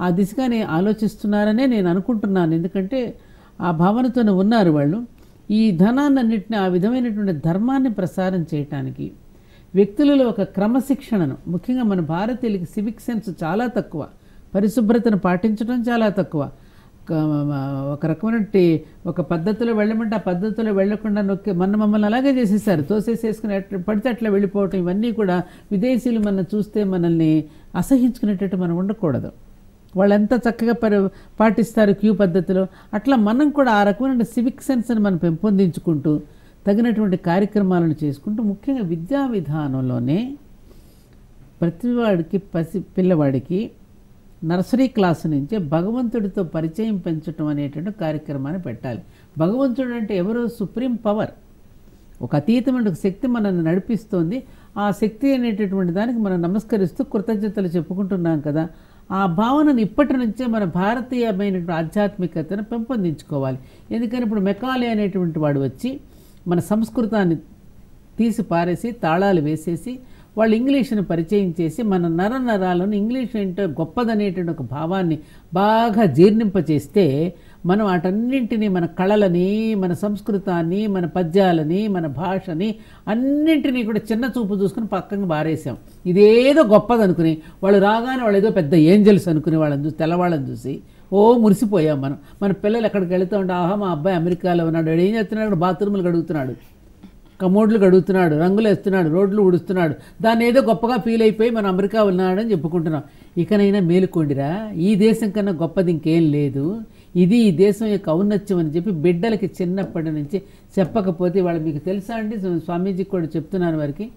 ఆ దిశగానే ఆలోచిస్తున్నారనే నేను అనుకుంటున్నాను. ఎందుకంటే ఆ భావనతోనే ఉన్నారు వాళ్ళు. ఈ ధనాన్నన్నింటినీ ఆ విధమైనటువంటి ధర్మాన్ని ప్రసారం చేయటానికి వ్యక్తులలో ఒక క్రమశిక్షణను ముఖ్యంగా మన భారతీయులకి సివిక్ సెన్స్ చాలా తక్కువ పరిశుభ్రతను పాటించడం చాలా తక్కువ. ఒక రకమైనటువంటి ఒక పద్ధతిలో వెళ్ళమంటే ఆ పద్ధతిలో వెళ్ళకుండా నొక్కి మన మమ్మల్ని అలాగే చేసేసారు తోసేసేసుకుని పడితే అట్లా వెళ్ళిపోవటం ఇవన్నీ కూడా విదేశీయులు మన చూస్తే మనల్ని అసహించుకునేటట్టు మనం ఉండకూడదు. వాళ్ళు ఎంత చక్కగా పరి పాటిస్తారు క్యూ పద్ధతిలో అట్లా మనం కూడా ఆ రకమైన సివిక్ సెన్స్ని మనం పెంపొందించుకుంటూ తగినటువంటి కార్యక్రమాలను చేసుకుంటూ ముఖ్యంగా విద్యా విధానంలోనే ప్రతివాడికి పసి పిల్లవాడికి నర్సరీ క్లాసు నుంచే భగవంతుడితో పరిచయం పెంచడం అనేటువంటి కార్యక్రమాన్ని పెట్టాలి. భగవంతుడు అంటే ఎవరో? Supreme power. ఒక అతీతమైన శక్తి మనల్ని నడిపిస్తోంది. ఆ శక్తి అనేటటువంటి దానికి మనం నమస్కరిస్తూ కృతజ్ఞతలు చెప్పుకుంటున్నాం కదా. ఆ భావనను ఇప్పటి నుంచే మన భారతీయమైనటువంటి ఆధ్యాత్మికతను పెంపొందించుకోవాలి. ఎందుకని? ఇప్పుడు మెకాలే అనేటువంటి వాడు వచ్చి మన సంస్కృతాన్ని తీసి పారేసి తాళాలు వేసేసి వాళ్ళు ఇంగ్లీష్ని పరిచయం చేసి మన నర నరాలను ఇంగ్లీష్ ఏంటో గొప్పదనేటువంటి ఒక భావాన్ని బాగా జీర్ణింపచేస్తే మనం వాటన్నింటినీ మన కళలని మన సంస్కృతాన్ని మన పద్యాలని మన భాషని అన్నింటినీ కూడా చిన్న చూపు చూసుకుని పక్కన బారేసాం. ఇదేదో గొప్పదనుకుని వాళ్ళు రాగానే వాళ్ళు ఏదో పెద్ద ఏంజల్స్ అనుకుని వాళ్ళని చూసి తెల్లవాళ్ళని చూసి ఓ మురిసిపోయాం మనం. మన పిల్లలు ఎక్కడికి వెళుతూ ఉంటే ఆహా మా అబ్బాయి అమెరికాలో ఉన్నాడు. ఏం చేస్తున్నాడు? బాత్రూములు కడుగుతున్నాడు. కమోడ్లు కడుగుతున్నాడు. రంగులు వేస్తున్నాడు. రోడ్లు ఉడుస్తున్నాడు దాన్ని ఏదో గొప్పగా ఫీల్ అయిపోయి మనం అమెరికా ఉన్నాడని చెప్పుకుంటున్నాం. ఇకనైనా మేలుకోండిరా. ఈ దేశం కన్నా గొప్పది ఇంకేం లేదు. ఇది ఈ దేశం యొక్క ఔన్నత్యం అని చెప్పి బిడ్డలకి చిన్నప్పటి నుంచి చెప్పకపోతే వాళ్ళు మీకు తెలుసా అండి? స్వామీజీకి కూడా చెప్తున్నాను వారికి.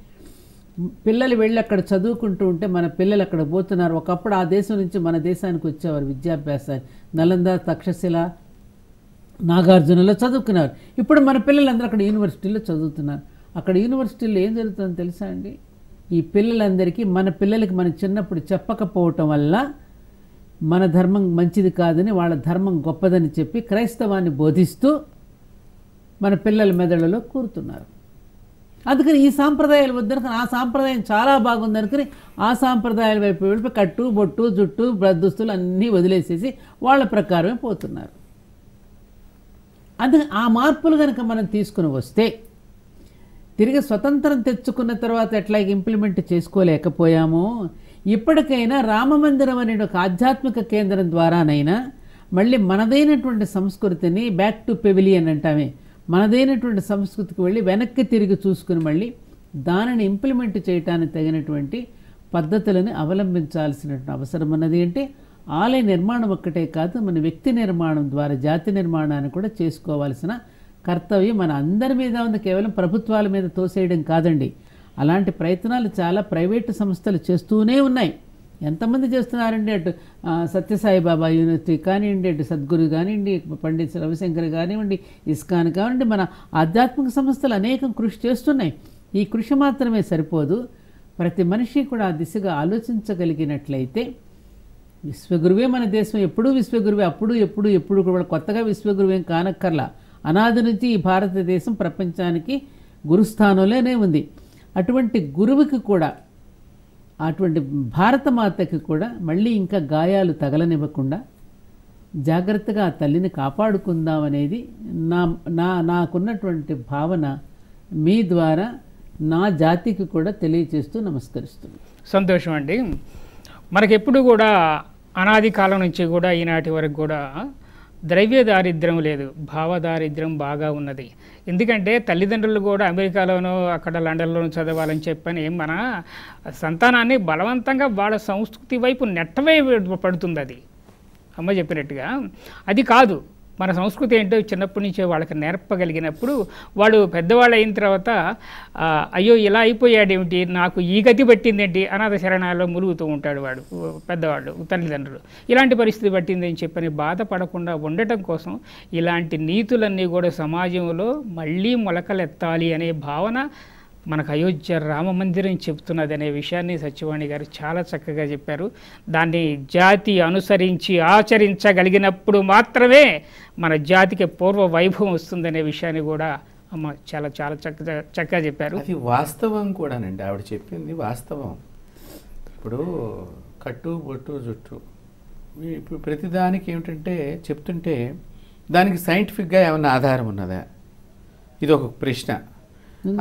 పిల్లలు వెళ్ళి అక్కడ చదువుకుంటూ ఉంటే మన పిల్లలు అక్కడ పోతున్నారు. ఒకప్పుడు ఆ దేశం నుంచి మన దేశానికి వచ్చేవారు విద్యాభ్యాసాన్ని నలంద తక్షశిల నాగార్జునలో చదువుకున్నారు. ఇప్పుడు మన పిల్లలందరూ అక్కడ యూనివర్సిటీలో చదువుతున్నారు. అక్కడ యూనివర్సిటీలో ఏం జరుగుతుందో తెలుసా అండి? ఈ పిల్లలందరికీ మన పిల్లలకి మనం చిన్నప్పుడు చెప్పకపోవటం వల్ల మన ధర్మం మంచిది కాదని వాళ్ళ ధర్మం గొప్పదని చెప్పి క్రైస్తవాన్ని బోధిస్తూ మన పిల్లల మెదడులో కూరుతున్నారు. అందుకని ఈ సాంప్రదాయాలు వద్దనుకుని ఆ సాంప్రదాయం చాలా బాగుంది ఆ సాంప్రదాయాల వైపు వెళ్ళిపోయి కట్టు బొట్టు జుట్టు దుస్తులు అన్నీ వదిలేసేసి వాళ్ళ ప్రకారమే పోతున్నారు. అందుకని ఆ మార్పులు కనుక మనం తీసుకుని వస్తే తిరిగి స్వతంత్రం తెచ్చుకున్న తర్వాత ఎట్లా ఇంప్లిమెంట్ చేసుకోలేకపోయామో ఇప్పటికైనా రామమందిరం అనే ఒక ఆధ్యాత్మిక కేంద్రం ద్వారానైనా మళ్ళీ మనదైనటువంటి సంస్కృతిని బ్యాక్ టు పెవిలియన్ అంటామే. మనదైనటువంటి సంస్కృతికి వెళ్ళి వెనక్కి తిరిగి చూసుకుని మళ్ళీ దానిని ఇంప్లిమెంట్ చేయటానికి తగినటువంటి పద్ధతులను అవలంబించాల్సినటువంటి అవసరం ఉన్నది అంటే ఆలయ నిర్మాణం ఒక్కటే కాదు మన వ్యక్తి నిర్మాణం ద్వారా జాతి నిర్మాణాన్ని కూడా చేసుకోవాల్సిన కర్తవ్యం మన అందరి మీద ఉంది కేవలం ప్రభుత్వాల మీద తోసేయడం కాదండి. అలాంటి ప్రయత్నాలు చాలా ప్రైవేటు సంస్థలు చేస్తూనే ఉన్నాయి. ఎంతమంది చేస్తున్నారండి అటు సత్యసాయిబాబా సత్యసాయి బాబా యూనివర్సిటీ కానివ్వండి అటు సద్గురు కానివ్వండి పండిత్ రవిశంకర్ కానివ్వండి ఇస్కాన్ కానివ్వండి మన ఆధ్యాత్మిక సంస్థలు అనేకం కృషి చేస్తున్నాయి. ఈ కృషి మాత్రమే సరిపోదు. ప్రతి మనిషి కూడా ఆ దిశగా ఆలోచించగలిగినట్లయితే విశ్వగురువే మన దేశం ఎప్పుడూ విశ్వగురువే అప్పుడు ఎప్పుడు ఎప్పుడు కూడా కొత్తగా విశ్వగురువేం కానక్కర్లా. అనాది నుంచి ఈ భారతదేశం ప్రపంచానికి గురుస్థానంలోనే ఉంది. అటువంటి గురువుకి కూడా అటువంటి భారతమాతకి కూడా మళ్ళీ ఇంకా గాయాలు తగలనివ్వకుండా జాగ్రత్తగా ఆ తల్లిని కాపాడుకుందాం అనేది నా నా నాకున్నటువంటి భావన మీ ద్వారా నా జాతికి కూడా తెలియచేస్తూ నమస్కరిస్తుంది సంతోషం అండి మనకెప్పుడు కూడా అనాది కాలం నుంచి కూడా ఈనాటి వరకు కూడా ద్రవ్య దారిద్ర్యం లేదు భావ దారిద్ర్యం బాగా ఉన్నది. ఎందుకంటే తల్లిదండ్రులు కూడా అమెరికాలోనో అక్కడ లండన్లోనూ చదవాలని చెప్పని మన సంతానాన్ని బలవంతంగా వాళ్ళ సంస్కృతి వైపు నెట్టవే పడుతుంది అది అమ్మ చెప్పినట్టుగా. అది కాదు. మన సంస్కృతి ఏంటో చిన్నప్పటి నుంచే వాళ్ళకి నేర్పగలిగినప్పుడు వాడు పెద్దవాళ్ళు అయిన తర్వాత అయ్యో ఇలా అయిపోయాడేమిటి? నాకు ఈ గతి పట్టిందేంటి? అనాథ శరణాల్లో మురుగుతూ ఉంటాడు వాడు పెద్దవాళ్ళు తల్లిదండ్రులు. ఇలాంటి పరిస్థితి పట్టిందని చెప్పని బాధపడకుండా ఉండటం కోసం ఇలాంటి నీతులన్నీ కూడా సమాజంలో మళ్ళీ మొలకలెత్తాలి అనే భావన మనకు అయోధ్య రామ మందిరం చెప్తున్నది అనే విషయాన్ని సత్యవాణి గారు చాలా చక్కగా చెప్పారు. దాన్ని జాతి అనుసరించి ఆచరించగలిగినప్పుడు మాత్రమే మన జాతికి పూర్వ వైభవం వస్తుందనే విషయాన్ని కూడా అమ్మ చాలా చాలా చక్కగా చక్కగా చెప్పారు. అది వాస్తవం కూడానండి. ఆవిడ చెప్పింది వాస్తవం. ఇప్పుడు కట్టు బొట్టు జుట్టు. ఇప్పుడు ప్రతిదానికి ఏమిటంటే చెప్తుంటే దానికి సైంటిఫిక్గా ఏమైనా ఆధారం ఉన్నదా? ఇది ఒక ప్రశ్న.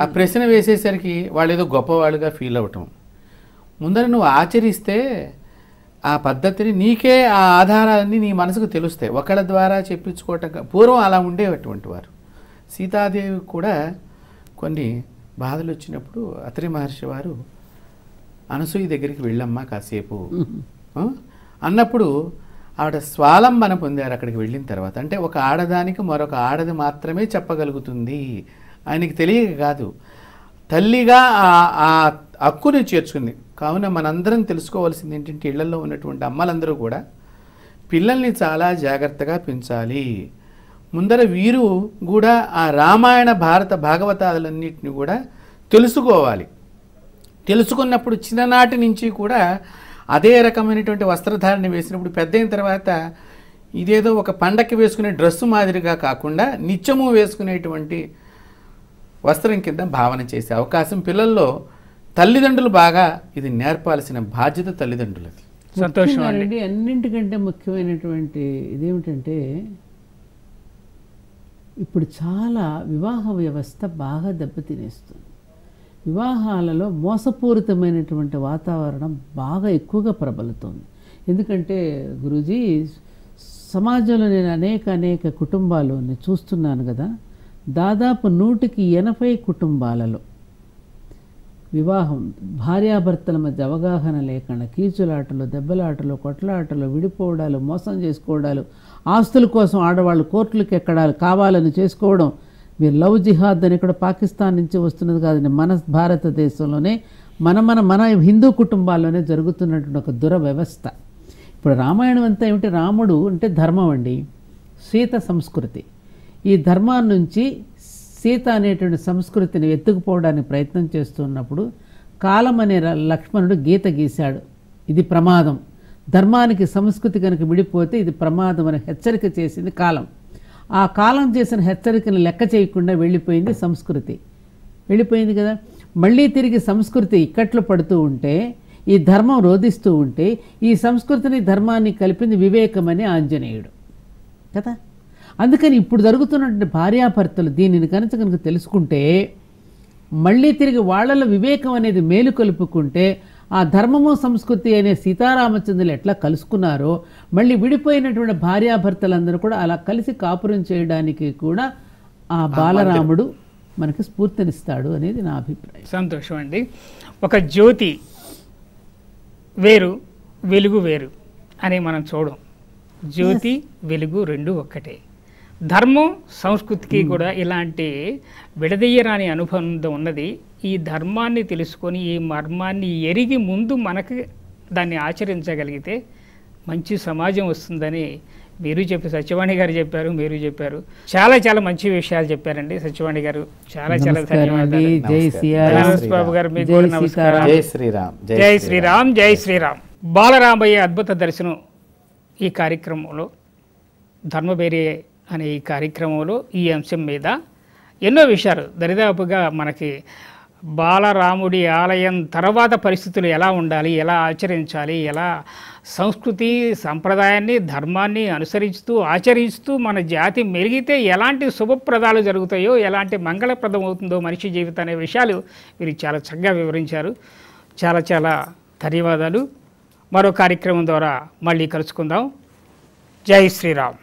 ఆ ప్రశ్న వేసేసరికి వాళ్ళు ఏదో గొప్పవాళ్ళుగా ఫీల్ అవటం ముందర నువ్వు ఆచరిస్తే ఆ పద్ధతిని నీకే ఆ ఆధారాలన్నీ నీ మనసుకు తెలుస్తాయి. ఒకళ్ళ ద్వారా చెప్పించుకోవటం పూర్వం అలా ఉండేటువంటి వారు. సీతాదేవి కూడా కొన్ని బాధలు వచ్చినప్పుడు అత్రి మహర్షి వారు అనసూయ దగ్గరికి వెళ్ళమ్మా కాసేపు? అన్నప్పుడు ఆవిడ స్వాలంబన పొందారు అక్కడికి వెళ్ళిన తర్వాత. అంటే ఒక ఆడదానికి మరొక ఆడది మాత్రమే చెప్పగలుగుతుంది. ఆయనకి తెలియక కాదు. తల్లిగా ఆ- ఆ హక్కుని చేర్చుకుంది. కావున మనందరం తెలుసుకోవాల్సింది ఏంటంటే ఇళ్ళలో ఉన్నటువంటి అమ్మలందరూ కూడా పిల్లల్ని చాలా జాగ్రత్తగా పెంచాలి. ముందర వీరు కూడా ఆ రామాయణ భారత భాగవతాలన్నింటినీ కూడా తెలుసుకోవాలి. తెలుసుకున్నప్పుడు చిన్ననాటి నుంచి కూడా అదే రకమైనటువంటి వస్త్రధారణ వేసినప్పుడు పెద్ద అయిన తర్వాత ఇదేదో ఒక పండక్కి వేసుకునే డ్రెస్సు మాదిరిగా కాకుండా నిత్యము వేసుకునేటువంటి వస్త్రం కింద భావన చేసే అవకాశం పిల్లల్లో తల్లిదండ్రులు బాగా ఇది నేర్పాల్సిన బాధ్యత తల్లిదండ్రులది. సంతోషం అన్నింటికంటే ముఖ్యమైనటువంటి ఇదేమిటంటే ఇప్పుడు చాలా వివాహ వ్యవస్థ బాగా దెబ్బతినేస్తుంది. వివాహాలలో మోసపూరితమైనటువంటి వాతావరణం బాగా ఎక్కువగా ప్రబలుతోంది. ఎందుకంటే గురూజీ సమాజంలో నేను అనేక అనేక కుటుంబాలు చూస్తున్నాను కదా దాదాపు నూటికి ఎనభై కుటుంబాలలో వివాహం భార్యాభర్తల మధ్య అవగాహన లేకుండా కీచులాటలు దెబ్బలాటలు కొట్లాటలు విడిపోవడాలు మోసం చేసుకోవడాలు ఆస్తుల కోసం ఆడవాళ్ళు కోర్టులకు ఎక్కడాలు కావాలని చేసుకోవడం మీరు లవ్ జిహాద్ అని ఇక్కడ పాకిస్తాన్ నుంచి వస్తున్నది కాదండి మన భారతదేశంలోనే మన మన మన హిందూ కుటుంబాల్లోనే జరుగుతున్నటువంటి ఒక దురవ్యవస్థ ఇప్పుడు రామాయణం అంతా ఏమిటి? రాముడు అంటే ధర్మం అండి సీత సంస్కృతి. ఈ ధర్మాన్ని నుంచి సీత అనేటువంటి సంస్కృతిని ఎత్తుకుపోవడానికి ప్రయత్నం చేస్తున్నప్పుడు కాలం అనే ర- లక్ష్మణుడు గీత గీశాడు. ఇది ప్రమాదం. ధర్మానికి సంస్కృతి కనుక విడిపోతే ఇది ప్రమాదం అని హెచ్చరిక చేసింది కాలం. ఆ కాలం చేసిన హెచ్చరికను లెక్క చేయకుండా వెళ్ళిపోయింది సంస్కృతి. వెళ్ళిపోయింది కదా? మళ్ళీ తిరిగి సంస్కృతి ఇక్కట్లు పడుతూ ఉంటే ఈ ధర్మం రోధిస్తూ ఉంటే ఈ సంస్కృతిని ధర్మాన్ని కలిపింది వివేకమని ఆంజనేయుడు. కదా? అందుకని ఇప్పుడు జరుగుతున్నటువంటి భార్యాభర్తలు దీనిని కనుక కనుక తెలుసుకుంటే మళ్ళీ తిరిగి వాళ్ళలో వివేకం అనేది మేలు కలుపుకుంటే ఆ ధర్మము సంస్కృతి అనే సీతారామచంద్రులు ఎట్లా కలుసుకున్నారో మళ్ళీ విడిపోయినటువంటి భార్యాభర్తలందరూ కూడా అలా కలిసి కాపురం చేయడానికి కూడా ఆ బాలరాముడు మనకి స్ఫూర్తినిస్తాడు అనేది నా అభిప్రాయం. సంతోషం అండి. ఒక జ్యోతి వేరు వెలుగు వేరు అని మనం చూడం. జ్యోతి వెలుగు రెండు ఒక్కటే. ధర్మం సంస్కృతికి కూడా ఇలాంటి విడదీయరాని అనుబంధం ఉన్నది. ఈ ధర్మాన్ని తెలుసుకొని ఈ మర్మాన్ని ఎరిగి ముందు మనకి దాన్ని ఆచరించగలిగితే మంచి సమాజం వస్తుందని మీరు చెప్పి సత్యవాణి గారు చెప్పారు మీరు చెప్పారు. చాలా చాలా మంచి విషయాలు చెప్పారండి సత్యవాణి గారు. చాలా చాలా ధన్యవాదాలు. బాబు గారు మీకు జై కూడా నమస్కారం. జై శ్రీరామ్. జై శ్రీరామ్. జై శ్రీరామ్. బాలరామయ్య అద్భుత దర్శనం ఈ కార్యక్రమంలో ధర్మబేరి అనే ఈ కార్యక్రమంలో ఈ అంశం మీద ఎన్నో విషయాలు. దరిదాపుగా మనకి బాలరాముడి ఆలయం తర్వాత పరిస్థితులు ఎలా ఉండాలి ఎలా ఆచరించాలి ఎలా సంస్కృతి సంప్రదాయాన్ని ధర్మాన్ని అనుసరిస్తూ ఆచరిస్తూ మన జాతి మెరిగితే ఎలాంటి శుభప్రదాలు జరుగుతాయో ఎలాంటి మంగళప్రదం అవుతుందో మనిషి జీవితం అనే విషయాలు మీరు చాలా చక్కగా వివరించారు. చాలా చాలా ధన్యవాదాలు. మరో కార్యక్రమం ద్వారా మళ్ళీ కలుసుకుందాం. జై శ్రీరామ్.